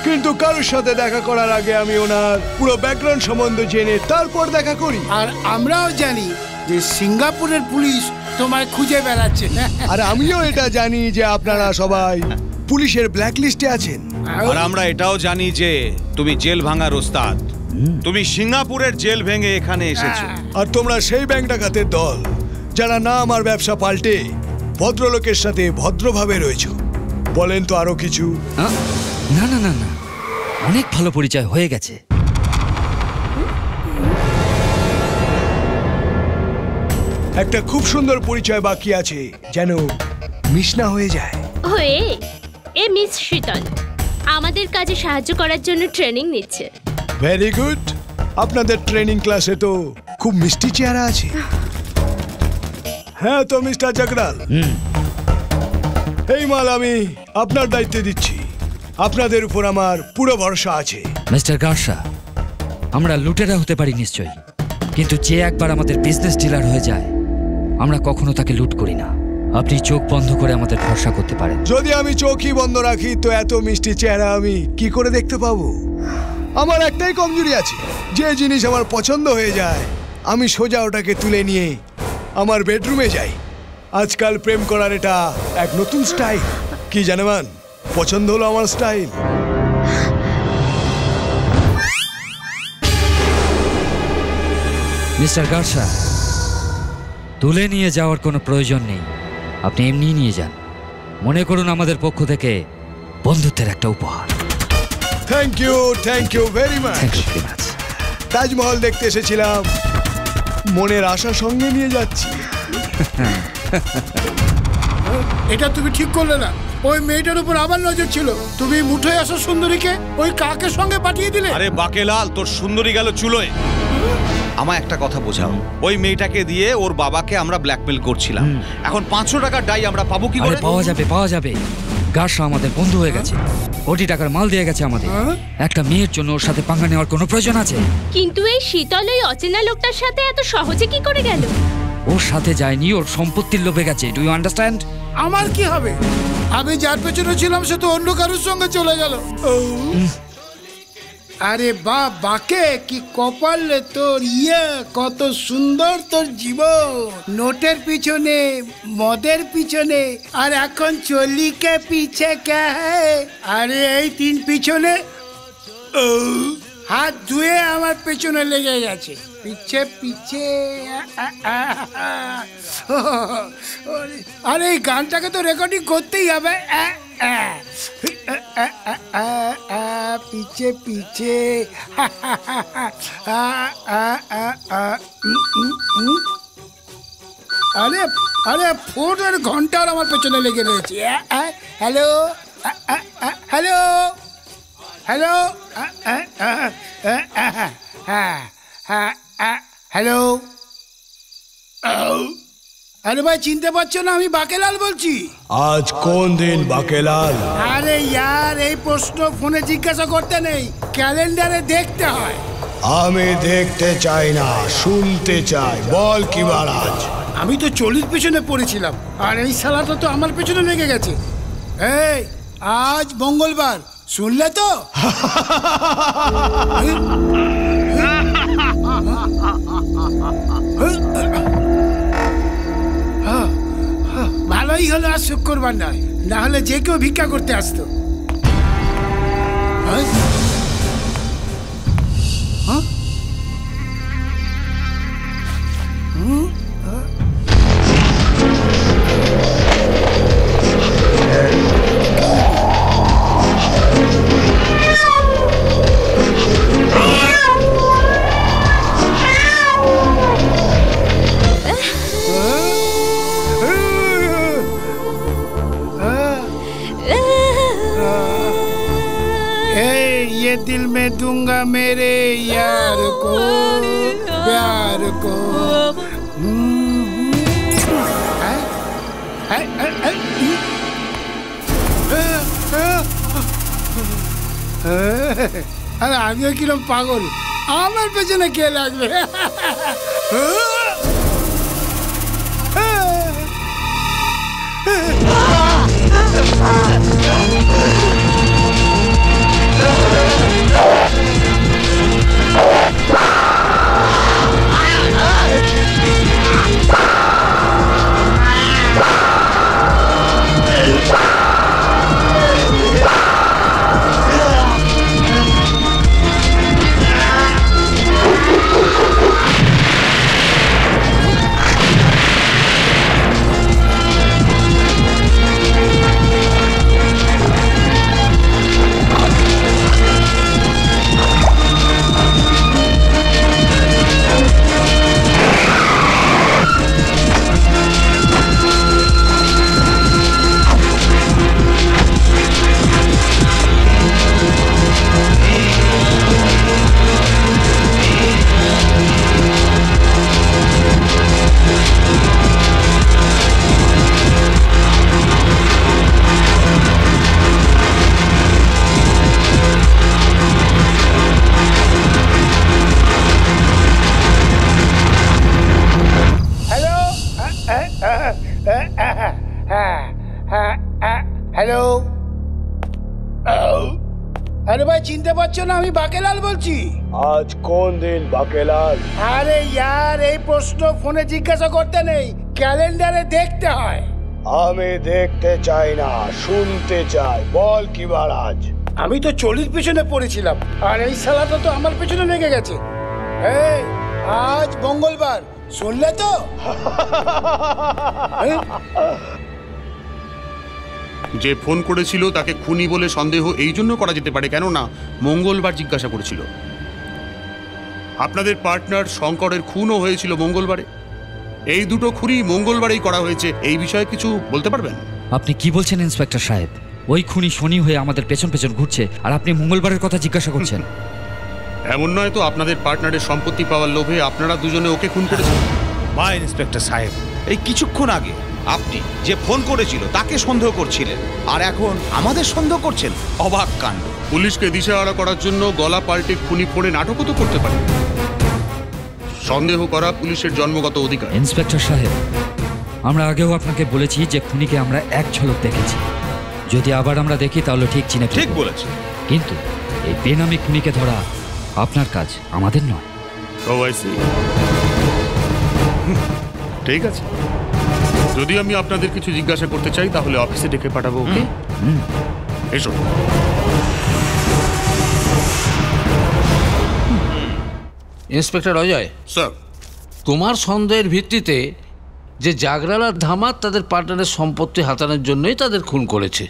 কিন্তু কারোর সাথে দেখা করার আগে আমি ওনার পুরো ব্যাকগ্রাউন্ড সম্বন্ধে জেনে তারপর দেখা করি। আর আমরাও জানি যে সিঙ্গাপুরের পুলিশ তোমায় খুঁজে বেড়াচ্ছে। আর আমিও এটা জানি যে আপনারা সবাই পুলিশের ব্ল্যাক লিস্টে আছেন। আর আমরা এটাও জানি যে তুমি জেল ভাঙার ওস্তাদ। তুমি সিঙ্গাপুরের জেল ভেঙে এখানে এসেছ। আর তোমরা সেই ব্যাংক ডাকাতের দল যারা না আমার ব্যবসা পাল্টে ভদ্রলোকের সাথে ভদ্রভাবে রয়েছে। বলেন তো আরও কিছু। না না না না। অনেক ভালো পরিচয় হয়ে গেছে। একটা খুব সুন্দর পরিচয় বাকি আছে যেন মিস না হয়ে যায়। হয়ে এ মিস শীতল আমাদের কাজে সাহায্য করার জন্য ট্রেনিং নিচ্ছে। ভেরি গুড আপনাদের ট্রেনিং ক্লাসে তো খুব মিষ্টি চেহারা আছে। হ্যাঁ তো মিস্টার জাগরাল। এই মাল আমি আপনার দায়িত্বে দিচ্ছি। আপনাদের উপর আমার পুরো ভরসা আছে। মিস্টার গার্সা আমরা লুটেরা হতে পারি নিশ্চয়ই। কিন্তু যে একবার আমাদের বিজনেস ডিলার হয়ে যায় আমরা কখনো তাকে লুট করি না। আপনি চোখ বন্ধ করে আমাদের ভরসা করতে পারেন। যদি আমি চোখই বন্ধ রাখি তো এত মিষ্টি চেহারা আমি কি করে দেখতে পাবো? আমার একটাই কমজোরি আছে যে জিনিস আমার পছন্দ হয়ে যায় আমি সোজা ওটাকে তুলে নিয়ে আমার বেডরুমে যাই। আজকাল প্রেম করার এটা এক নতুন স্টাইল কি জানেমান পছন্দ হলো আমার স্টাইল। মিস্টার গার্সা তুলে নিয়ে যাওয়ার কোনো প্রয়োজন নেই। আপনি এমনিই নিয়ে যান। মনে করুন আমাদের পক্ষ থেকে বন্ধুত্বের একটা উপহার। Thank you thank you very much Taj Mahal দেখতে এসেছিলাম। মনের আশা সঙ্গে নিয়ে যাচ্ছি। এটা তুমি ঠিক করলে না। ওই মেয়েটার উপর আমার নজর ছিল। তুমি মুঠোয় আসা সুন্দরীকে ওই কাকের সঙ্গে পাঠিয়ে দিলে? আরে বাকেলাল তোর সুন্দরী গেল চুলোয়। আমায় একটা কথা বোঝাও। ওই মেয়েটাকে দিয়ে ওর বাবাকে আমরা ব্ল্যাকমেল করছিলাম। এখন পাঁচশো টাকার ডাই আমরা পাবো কি করে? পাওয়া যাবে পাওয়া যাবে। গার্সা আমাদের বন্ধু হয়ে গেছে। কোটি টাকার মাল দিয়ে গেছে আমাদের। একটা মেয়ের জন্য ওর সাথে পাঙ্গা নেওয়ার কোনো প্রয়োজন আছে? কিন্তু এই শীতল ওই অচেনা লোকটার সাথে এত সহজে কি করে গেল? ওর সাথে যায়নি ওর সম্পত্তির লোভে গেছে। ডু ইউ আন্ডারস্ট্যান্ড আমার কি হবে? আমি যার পেছনে ছিলাম সে তো অন্য কারোর সঙ্গে চলে গেল। আরে বা বাকে কি কপাল তোর ইয়ে কত সুন্দর তোর জীবন। নোটের পিছনে মদের পিছনে আর এখন চল্লিকে পিছে কে? আরে এই তিন পিছনে। ও, হাত ধুয়ে আমার পেছনে লেগে গেছে। পিছে পিছে। আরে, এই গানটাকে তো রেকর্ডিং করতেই হবে। পিছে পিছে। আরে আরে, ফোনের ঘণ্টার আমার পেছনে লেগে রয়েছে। Hello hello. হ্যালো হ্যাঁ হ্যাঁ হ্যালো। আরে ভাই চিনতে পারছ না? আমি বাকেলাল বলছি। আজ কোন দিন বাকেলাল? আরে ইয়ার এই প্রশ্ন ফোনে জিজ্ঞাসা করতে নেই। ক্যালেন্ডারে দেখতে হয়। আমি দেখতে চাই না শুনতে চাই। বল কি আজ? আমি তো চলির পেছনে পড়েছিলাম। আর এই সালাটা তো আমার পেছনে লেগে গেছে। এই আজ মঙ্গলবার। শুনলে তো? ভালোই হলো আর শুক্রবার নয় না হলে যে কেউ ভিক্ষা করতে আসতো। मेरे यार को प्यार को हम्म, है? है, है, है, হ্যাঁ? আরে আমিও কিরম পাগল আমার পেছনে কে লাগবে হ্যালো চিনতে পারছ না আমি বাকেলাল বলছি। আজ কোন দিন বাকেলাল? আরে ইয়ার এই প্রশ্ন ফোনে জিজ্ঞাসা করতে নেই ক্যালেন্ডারে দেখতে হয়। আমি দেখতে চাই না শুনতে চাই বল কি বার আজ? আমি তো চলির পেছনে পড়েছিলাম আর এই সালাটা তো আমার পেছনে লেগে গেছে। এই আজ মঙ্গলবার শুনলে তো? যে ফোন করেছিল তাকে খুনি বলে সন্দেহ এই জন্য করা যেতে পারে কেননা মঙ্গলবার জিজ্ঞাসা করেছিল। আপনাদের পার্টনার শঙ্করের খুনও হয়েছিল মঙ্গলবারে। এই দুটো খুনি মঙ্গলবারেই করা হয়েছে এই বিষয়ে কিছু বলতে পারবেন? আপনি কি বলছেন ইন্সপেক্টর সাহেব? ওই খুনি শনি হয়ে আমাদের পেছন পেছন ঘুরছে আর আপনি মঙ্গলবারের কথা জিজ্ঞাসা করছেন। এমন নয় তো আপনাদের পার্টনারের সম্পত্তি পাওয়ার লোভে আপনারা দুজনে ওকে খুন করেছেন? বা ইন্সপেক্টর সাহেব এই কিছুক্ষণ আগে আপনি যে ফোন করেছিল তাকে সন্দেহ করছিলেন? আর এখন আমাদের সন্দেহ করছেন? অবাক কাণ্ড। পুলিশকে দিশাহারা করার জন্য গলা পাল্টে খুনি ফোনে নাটকও তো করতে পারে। সন্দেহ করা পুলিশের জন্মগত অধিকার। ইন্সপেক্টর সাহেব আমরা আগেও আপনাকে বলেছি যে খুনিকে আমরা এক ঝলক দেখেছি। যদি আবার আমরা দেখি তাহলে ঠিক চিনে ঠিক বলেছে কিন্তু এই বেনামি খুনিকে ধরা আপনার কাজ আমাদের নয়। ঠিক আছে। যদি আমি আপনাদের কিছু জিজ্ঞাসা করতে চাই তাহলে অফিসে ডেকে পাঠাবো ওকে? এসো। Inspector Ajay sir. তোমার সন্দেহের ভিত্তিতে যে জাগরালার ধামাত তাদের পার্টনারের সম্পত্তি হাতানোর জন্যই তাদের খুন করেছে।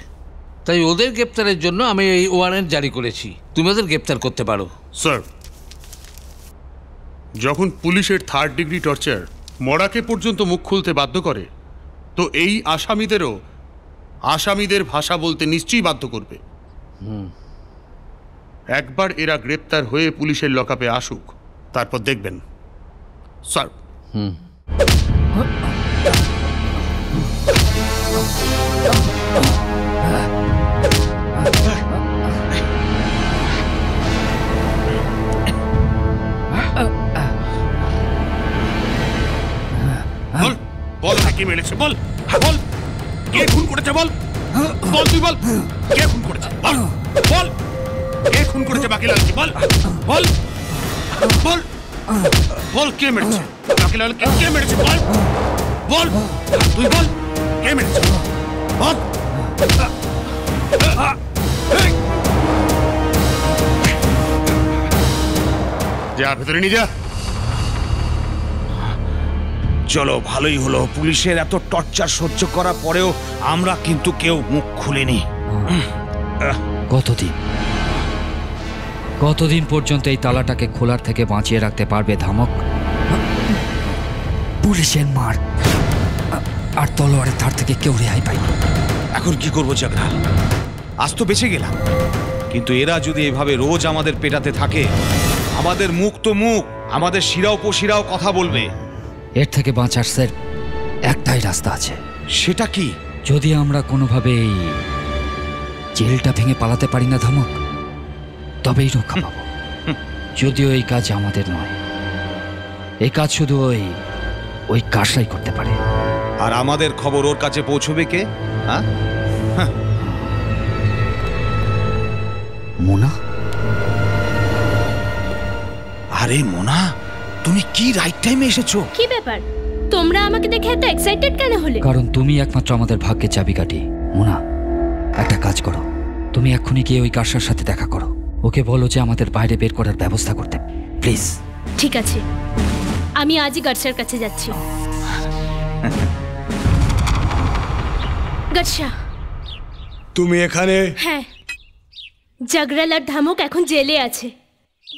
তাই ওদের গ্রেপ্তারের জন্য আমি এই ওয়ারেন্ট জারি করেছি। তুমি ওদের গ্রেপ্তার করতে পারো। স্যার যখন পুলিশের থার্ড ডিগ্রি টর্চার মরাকে পর্যন্ত মুখ খুলতে বাধ্য করে তো এই আসামিদেরও আসামিদের ভাষা বলতে নিশ্চয়ই বাধ্য করবে। একবার এরা গ্রেপ্তার হয়ে পুলিশের লকআপে আসুক তারপর দেখবেন। স্যার। বল বল না কে মেরেছে বল। বল কে খুন করেছে বল বল তুই বল কে খুন করেছে বল বল কে খুন করেছে বাকিলালকে বল বল বল বল কে মেরেছে বাকিলাল কে কে মেরেছে বল বল তুই বল কে মেরেছে বল এই! যা ভেতরে নিয়ে যা চলো ভালোই হলো। পুলিশের এত টর্চার সহ্য করার পরেও আমরা কিন্তু কেউ মুখ খুলিনি। কতদিন? কতদিন পর্যন্ত এই তালাটাকে খোলার থেকে বাঁচিয়ে রাখতে পারবে ধামক? পুলিশের মার। আর তলোয়ারের ধার থেকে কেউ রেহাই পায়নি। এখন কি করব চাকরা আজ তো বেঁচে গেলাম। কিন্তু এরা যদি এভাবে রোজ আমাদের পেটাতে থাকে আমাদের মুখ তো মুখ আমাদের শিরা উপশিরাও কথা বলবে। এর থেকে বাঁচার স্যার একটাই রাস্তা আছে। সেটা কি? যদি আমরা কোনোভাবে এই জেলটা ভেঙে পালাতে পারি না ধামক তবেই রক্ষা পাবো। যদিও এই কাজ আমাদের নয় এই কাজ শুধু ওই ওই কাজটাই করতে পারে। আর আমাদের খবর ওর কাছে পৌঁছবে কে? হ্যাঁ। মোনা? আরে মোনা? তুমি কি রাইট টাইমে এসেছ? কি ব্যাপার? তোমরা আমাকে দেখে এত এক্সাইটেড কেন হলে? কারণ তুমি একমাত্র আমাদের ভাগ্যের চাবিকাঠি। মোনা একটা কাজ করো। তুমি এক্ষুনি গিয়ে ওই কারসার সাথে দেখা করো। ওকে বলো যে আমাদের বাইরে বের করার ব্যবস্থা করতে। প্লিজ। ঠিক আছে। আমি আজই গার্সার কাছে যাচ্ছি। গার্সা তুমি এখানে? হ্যাঁ। জাগরাল আর ধামক এখন জেলে আছে।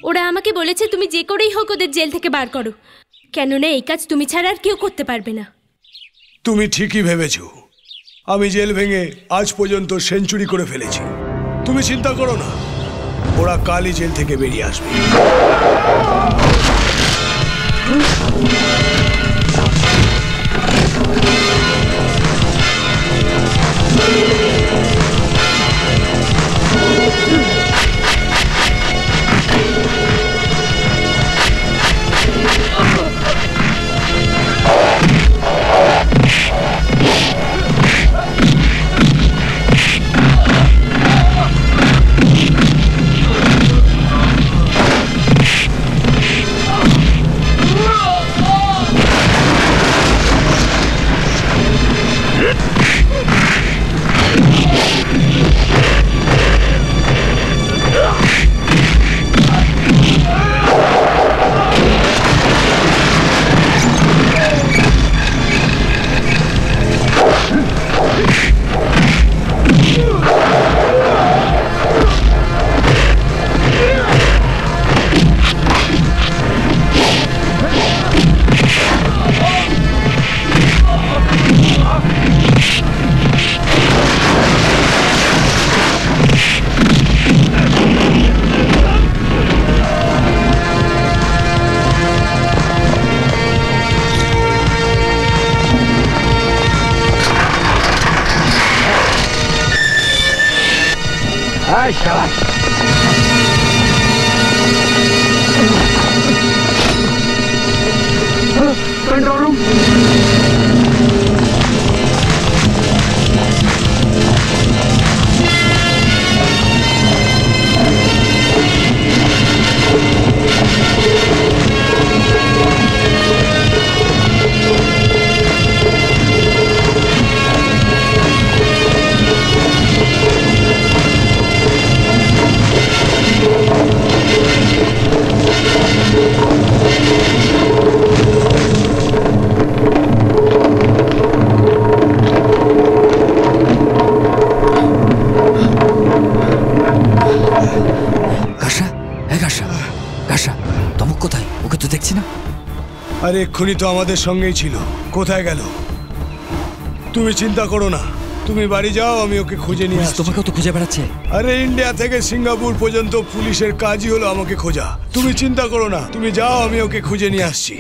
ওরা আমাকে বলেছে তুমি যে করেই হোক ওদের জেল থেকে বার করো। কেননা এই কাজ তুমি ছাড়া আর কেউ করতে পারবে না। তুমি ঠিকই ভেবেছ। আমি জেল ভেঙে আজ পর্যন্ত সেঞ্চুরি করে ফেলেছি। তুমি চিন্তা করো না। ওরা কালই জেল থেকে বেরিয়ে আসবে। এক্ষুনি তো আমাদের সঙ্গেই ছিল। কোথায় গেল? তুমি চিন্তা করো না। তুমি বাড়ি যাও আমি ওকে খুঁজে নিয়ে আসছি। তোমাকে তো খুঁজে বেড়াচ্ছে। আরে ইন্ডিয়া থেকে সিঙ্গাপুর পর্যন্ত পুলিশের কাজই হলো আমাকে খোঁজা। তুমি চিন্তা করো না। তুমি যাও আমি ওকে খুঁজে নিয়ে আসছি।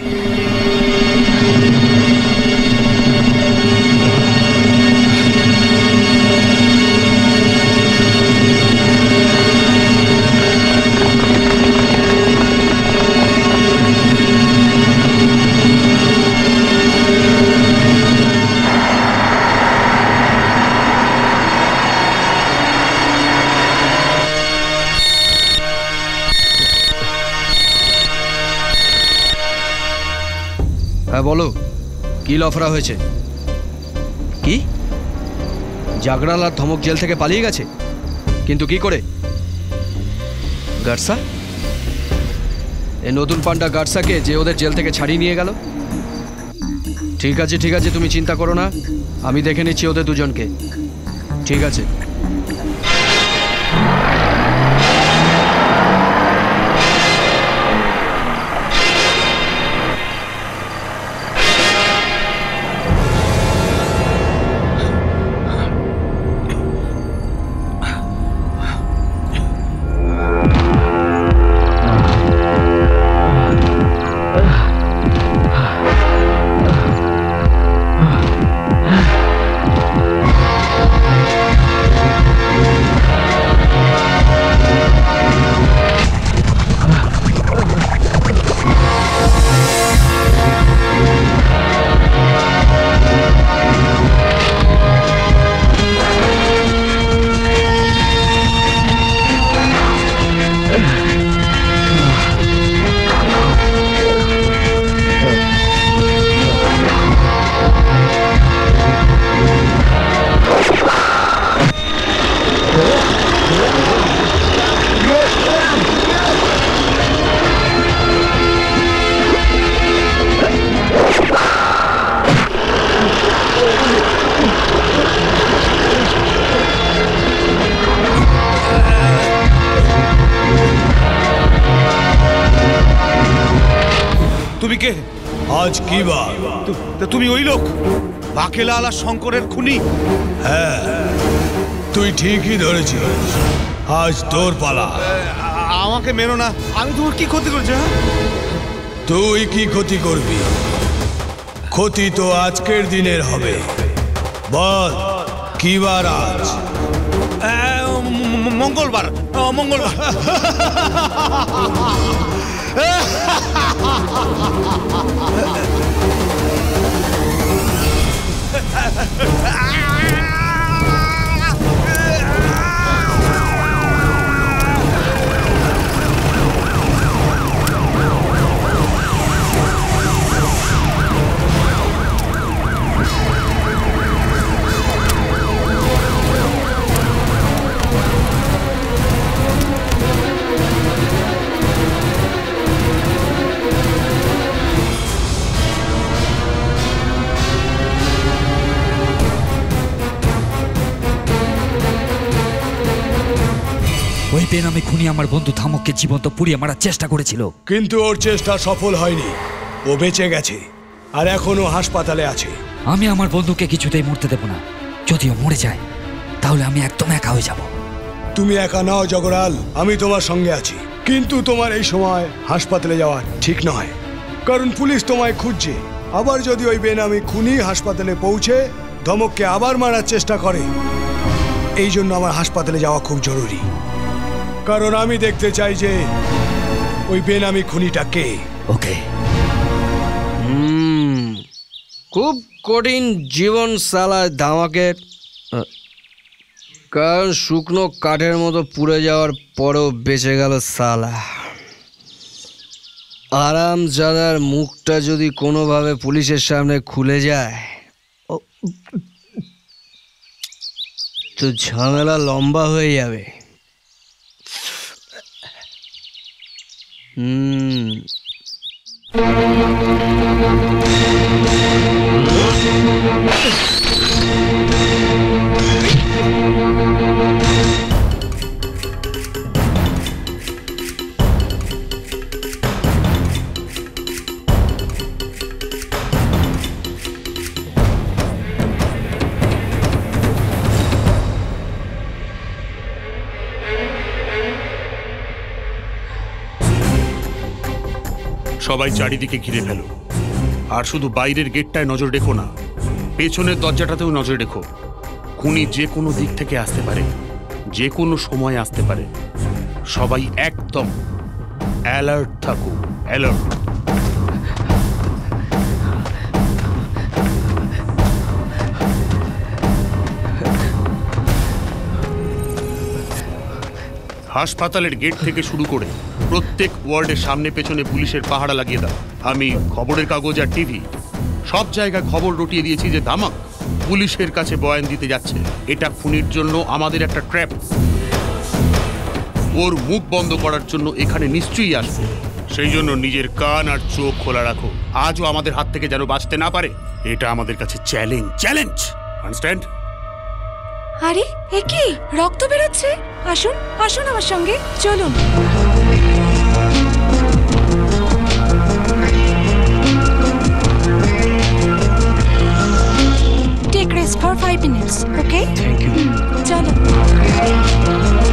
বলো, কি লফরা হয়েছে? কি? জাগরাল আর ধমক জেল থেকে পালিয়ে গেছে? কিন্তু কি করে? গার্সা? এই নতুন পান্ডা গার্সাকে যে ওদের জেল থেকে ছাড়িয়ে নিয়ে গেল? ঠিক আছে ঠিক আছে, তুমি চিন্তা করো না। আমি দেখে নিচ্ছি ওদের দুজনকে। ঠিক আছে। আজ কি বার তা তুমি ওই লোক বাকেলাল আর শঙ্করের খুনি? হ্যাঁ তুই ঠিকই ধরেছিস। আজ তোর পালা। আমাকে মেরো না। আমি তোমার কি ক্ষতি করেছি হ্যাঁ? তুই কি ক্ষতি করবি? ক্ষতি তো আজকের দিনের হবে। বল কি বার আজ? মঙ্গলবার মঙ্গলবার। Ah! ওই বেনামে খুনি আমার বন্ধু ধামককে জীবন্ত পুড়িয়ে মারার চেষ্টা করেছিল। কিন্তু ওর চেষ্টা সফল হয়নি। ও বেঁচে গেছে আর এখনও হাসপাতালে আছে। আমি আমার বন্ধুকে কিছুতেই মরতে দেব না। যদিও মরে যায় তাহলে আমি একদম একা হয়ে যাব। তুমি একা নাও জগরাল আমি তোমার সঙ্গে আছি। কিন্তু তোমার এই সময় হাসপাতালে যাওয়া ঠিক নয়। কারণ পুলিশ তোমায় খুঁজছে। আবার যদি ওই বেনামি খুনি হাসপাতালে পৌঁছে ধমককে আবার মারার চেষ্টা করে। এই জন্য আমার হাসপাতালে যাওয়া খুব জরুরি। কারণ আমি দেখতে চাই যে ওই বেনামি খুনিটা কে। ওকে। খুব কঠিন জীবন সালায় ধামাকের কারণ শুকনো কাঠের মতো পুড়ে যাওয়ার পরেও বেঁচে গেল সালা। আরাম জাদার মুখটা যদি কোনোভাবে পুলিশের সামনে খুলে যায় ও, তো ঝামেলা লম্বা হয়ে যাবে। হুম সবাই চারিদিকে ঘিরে ফেলো। আর শুধু বাইরের গেটটায় নজর রেখো না, পেছনের দরজাটাতেও নজর রেখো। খুনি যে কোনো দিক থেকে আসতে পারে, যে কোনো সময় আসতে পারে। সবাই একদম অ্যালার্ট থাকো অ্যালার্ট হাসপাতালের গেট থেকে শুরু করে প্রত্যেক ওয়ার্ডের সামনে পেছনে পুলিশের পাহারা লাগিয়ে দাও। আমি খবরের কাগজ আর টিভি। সব জায়গায় খবর রটিয়ে দিয়েছি যে ধামাক পুলিশের কাছে বয়ান দিতে যাচ্ছে। এটা খুনির জন্য আমাদের একটা ট্র্যাপ। ওর মুখ বন্ধ করার জন্য এখানে নিশ্চয়ই আসবে। সেই জন্য নিজের কান আর চোখ খোলা রাখো। আজও আমাদের হাত থেকে যেন বাঁচতে না পারে। এটা আমাদের কাছে চ্যালেঞ্জ চ্যালেঞ্জ। আন্ডারস্ট্যান্ড? আরে, এ কি? রক্ত বেরোচ্ছে? আসুন আসুন আমার সঙ্গে। চলুন। rest for five minutes, okay? Thank you. Hmm. चलो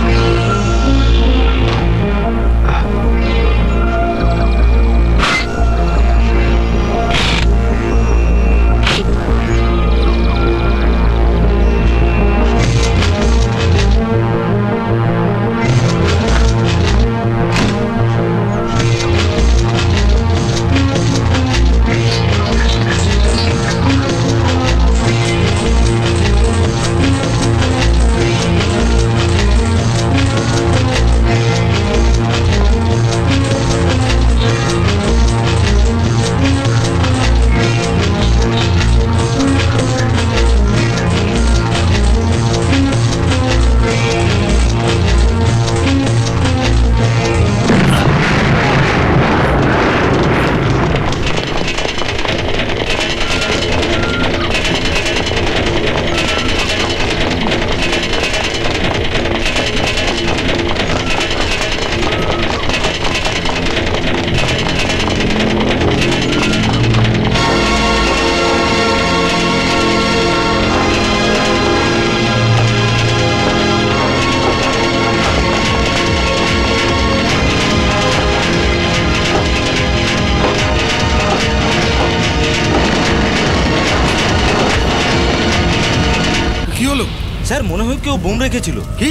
রেখেছিল। কি?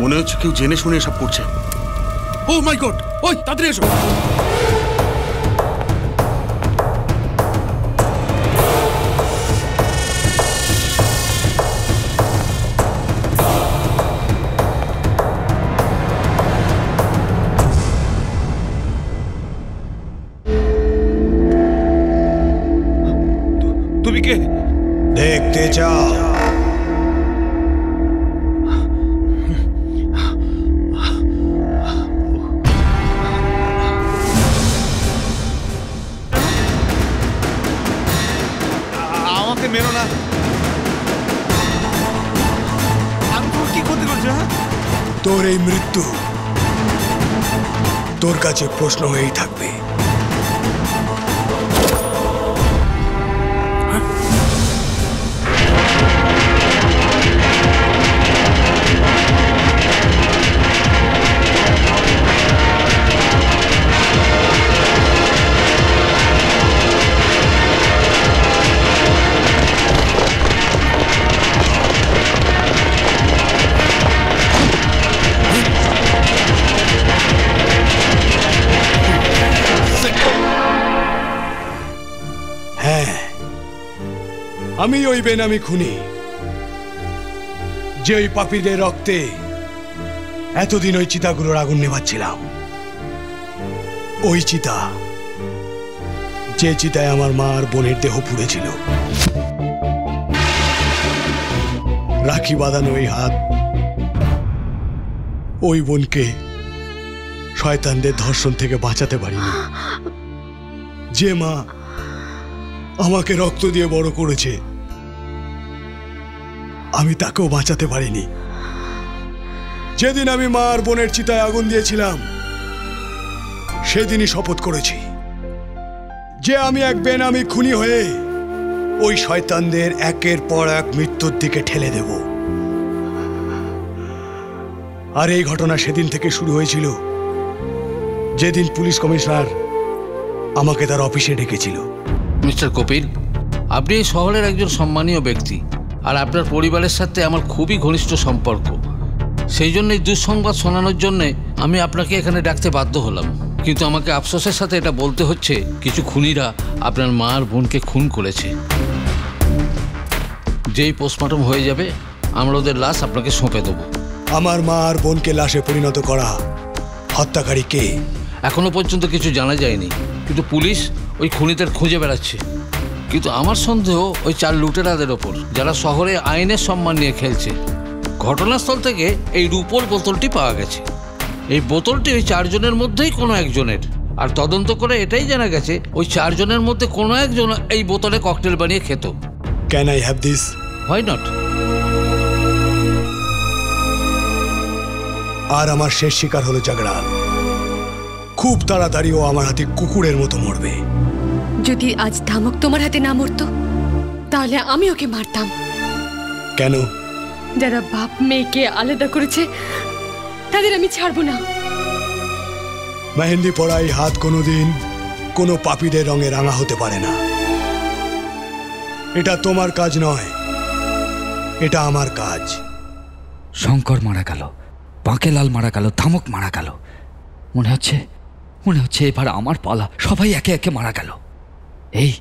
মনে হচ্ছে কেউ জেনে শুনে এসব করছে। ও মাই গড ওই, তাড়াতাড়ি এসো। তোর কাছে প্রশ্ন হয়েই থাকবে ওই বেনামি খুনি। যে ওই পাপীদের রক্তে এতদিন ওই চিতাগুলোর আগুন নেভাচ্ছিলাম, ওই চিতা যে চিতায় আমার মা আর বোনের দেহ পুড়েছিল। রাখি বাঁধানো ওই হাত, ওই বোনকে শয়তানদের ধর্ষণ থেকে বাঁচাতে পারিনি। যে মা আমাকে রক্ত দিয়ে বড় করেছে আমি তাকেও বাঁচাতে পারিনি। যেদিন আমি মার বোনের চিতায় আগুন দিয়েছিলাম, সেদিনই শপথ করেছি। যে আমি এক বেনামি খুনি হয়ে ওই শয়তানদের একের পর এক মৃত্যুর দিকে ঠেলে দেব। আর এই ঘটনা সেদিন থেকে শুরু হয়েছিল, যেদিন পুলিশ কমিশনার আমাকে তার অফিসে ডেকেছিল। মিস্টার কপিল, আপনি এই শহরের একজন সম্মানীয় ব্যক্তি। আর আপনার পরিবারের সাথে আমার খুবই ঘনিষ্ঠ সম্পর্ক। সেই জন্যই দুঃসংবাদ শোনানোর জন্যে আমি আপনাকে এখানে ডাকতে বাধ্য হলাম। কিন্তু আমাকে আফসোসের সাথে এটা বলতে হচ্ছে কিছু খুনিরা আপনার মার বোনকে খুন করেছে। যেই পোস্টমর্টম হয়ে যাবে আমরা ওদের লাশ আপনাকে সঁপে দেবো। আমার মা আর বোনকে লাশে পরিণত করা হত্যাকারী কে? এখনও পর্যন্ত কিছু জানা যায়নি কিন্তু পুলিশ ওই খুনিদের খুঁজে বেড়াচ্ছে। কিন্তু আমার সন্দেহ ওই চার লুটেরাদের ওপর যারা শহরে আইনের সম্মান নিয়ে খেলছে। ঘটনাস্থল থেকে এই রূপোর বোতলটি পাওয়া গেছে। এই বোতলটি ওই চারজনের মধ্যেই কোনো একজনের। আর তদন্ত করে এটাই জানা গেছে ওই চারজনের মধ্যে কোনো একজন এই বোতলে ককটেল বানিয়ে খেত। ক্যান আই হ্যাভ দিস হয় নট আর আমার শেষ শিকার হলো জাগড়া খুব তাড়াতাড়ি ও আমার হাতে কুকুরের মতো মরবে। যদি আজ ধামক তোমার হাতে না মরতো তাহলে আমি ওকে মারতাম। কেন? যারা বাপ মেয়েকে আলাদা করেছে তাদের আমি ছাড়বো না। মেহেন্দি পড়াই হাত কোনোদিন কোনো পাপীদের রঙে রাঙা হতে পারে না। এটা তোমার কাজ নয় এটা আমার কাজ। শঙ্কর মারা গেল বাঁকেলাল মারা গেল ধামক মারা গেল। মনে হচ্ছে মনে হচ্ছে এবার আমার পালা সবাই একে একে মারা গেল। এই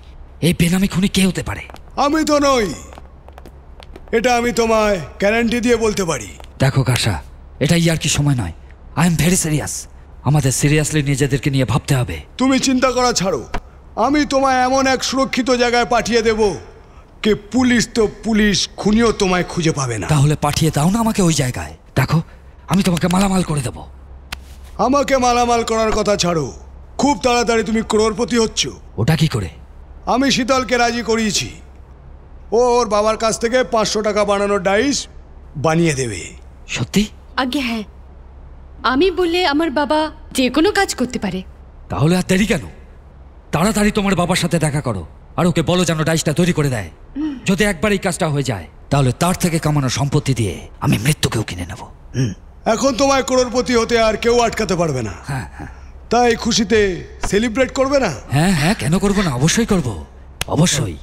এই বেনামি খুনি কে হতে পারে? আমি তো নই। এটা আমি তোমায় গ্যারান্টি দিয়ে বলতে পারি। দেখো কাশা এটা ইয়ার কি সময় নয়। আই এম ভেরি সিরিয়াস আমাদের সিরিয়াসলি নিজেদেরকে নিয়ে ভাবতে হবে। তুমি চিন্তা করা ছাড়ো। আমি তোমায় এমন এক সুরক্ষিত জায়গায় পাঠিয়ে দেব কে পুলিশ তো পুলিশ খুনিও তোমায় খুঁজে পাবে না। তাহলে পাঠিয়ে দাও না আমাকে ওই জায়গায়। দেখো আমি তোমাকে মালামাল করে দেবো। আমাকে মালামাল করার কথা ছাড়ো। খুব তাড়াতাড়ি তুমি ক্রোরপতি হচ্ছ। ওটা কি করে? আমি শীতলকে রাজি করিয়েছি। ও ওর বাবার কাছ থেকে পাঁচশো টাকা বানানোর ডাইস বানিয়ে দেবে। সত্যি? আগে হ্যাঁ। আমি বললে আমার বাবা যে কোনো কাজ করতে পারে। তাহলে আর দেরি কেন? তাড়াতাড়ি তোমার বাবার সাথে দেখা করো আর ওকে বলো যেন ডাইসটা তৈরি করে দেয়। যদি একবার এই কাজটা হয়ে যায় তাহলে তার থেকে কামানো সম্পত্তি দিয়ে আমি মৃত্যুকেও কিনে নেব। এখন তোমায় ক্রোরপতি হতে আর কেউ আটকাতে পারবে না। তাই খুশিতে সেলিব্রেট করবে না? হ্যাঁ হ্যাঁ কেন করব না? অবশ্যই করব। অবশ্যই।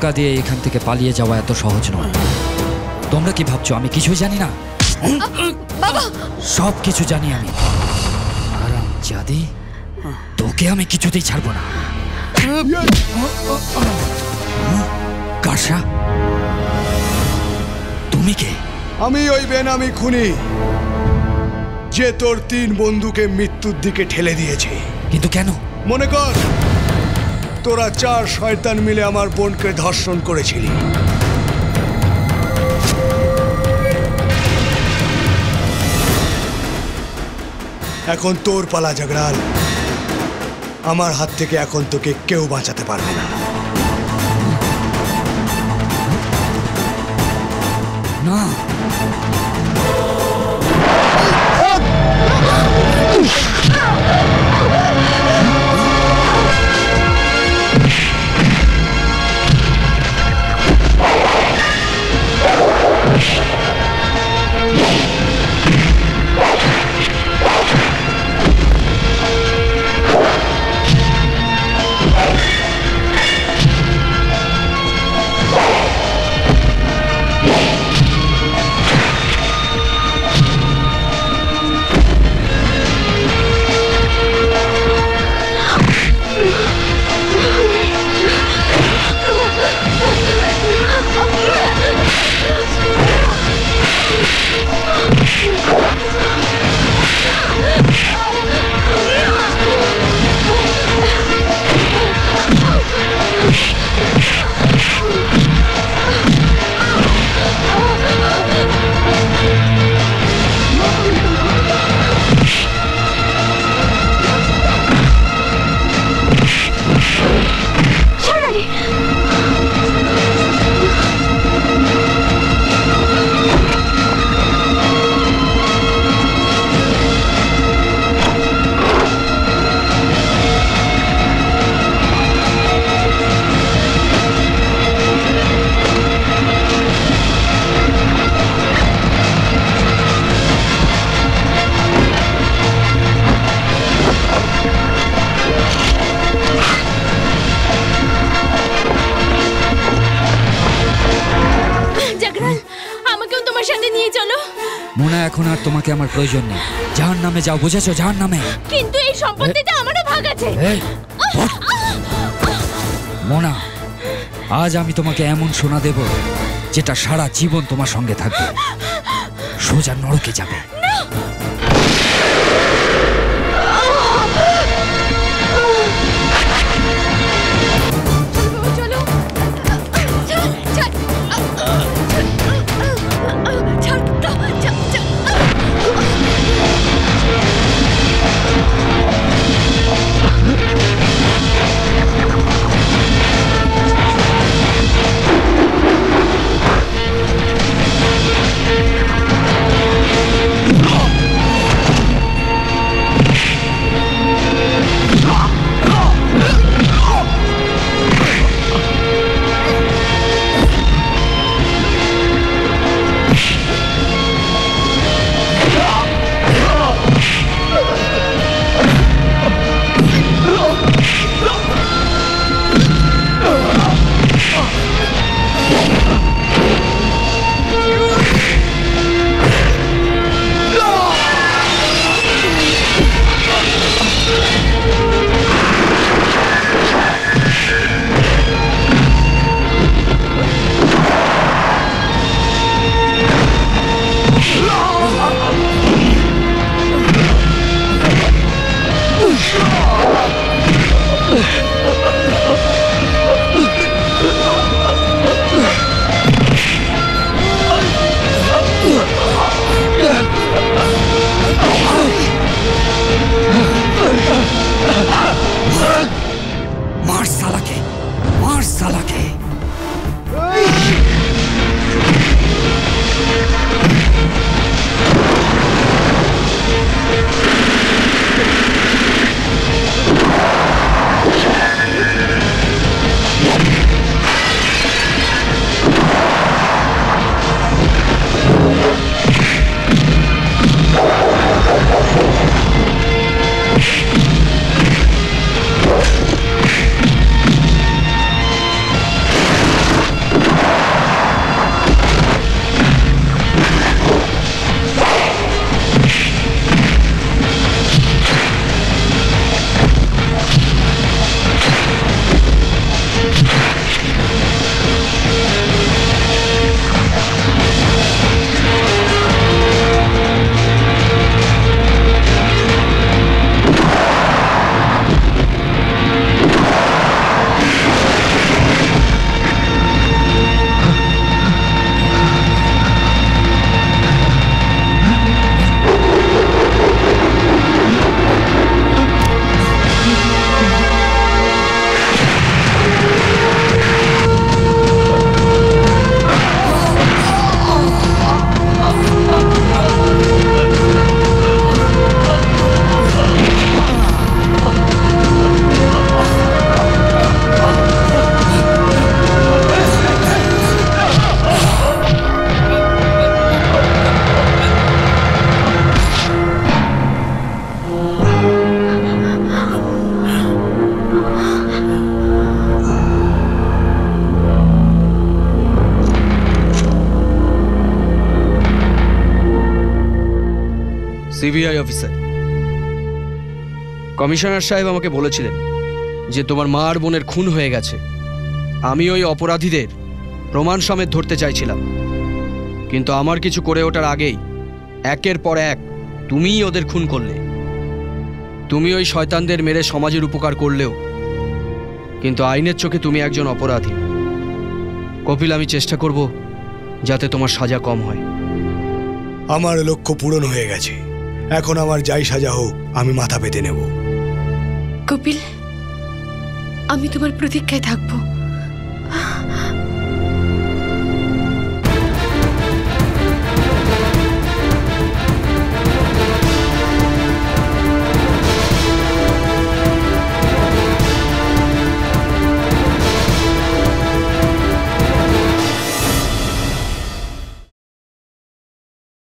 আমাকে ধোঁকা দিয়ে এখান থেকে পালিয়ে যাওয়া এত সহজ নয়। তোমরা কি ভাবছ আমি কিছুই জানি না? বাবা! সব কিছু জানি আমি। আরাম জাদি তোকে আমি কিছুতেই ছাড়বো না। কাশা তুমি কে? আমি ওই বেনামি খুনি যে তোর তিন বন্ধুকে মৃত্যুর দিকে ঠেলে দিয়েছে। কিন্তু কেন? মনে কর তোরা চার শয়তান মিলে আমার বোনকে ধর্ষণ করেছিলি। এখন তোর পালা ঝগড়াল আমার হাত থেকে এখন তোকে কেউ বাঁচাতে পারবে না। না তোমাকে আমার প্রয়োজন নেই। যাহার নামে যাও বুঝেছ? যাহার নামে কিন্তু এই সম্পত্তিতে আমারও ভাগ আছে। মোনা আজ আমি তোমাকে এমন সোনা দেব যেটা সারা জীবন তোমার সঙ্গে থাকবে। সোজা নরকে যাবে। কমিশনার সাহেব আমাকে বলেছিলেন যে তোমার মা আর বোনের খুন হয়ে গেছে। আমি ওই অপরাধীদের প্রমাণ সমেত ধরতে চাইছিলাম। কিন্তু আমার কিছু করে ওঠার আগেই, একের পর এক, তুমিই ওদের খুন করলে। তুমি ওই শয়তানদের মেরে সমাজের উপকার করলেও, কিন্তু আইনের চোখে তুমি একজন অপরাধী। কপিল, আমি চেষ্টা করব যাতে তোমার সাজা কম হয়। আমার লক্ষ্য পূরণ হয়ে গেছে। এখন আমার যাই সাজা হোক, আমি মাথা পেতে নেব। কপিল আমি তোমার প্রতীক্ষায় থাকব।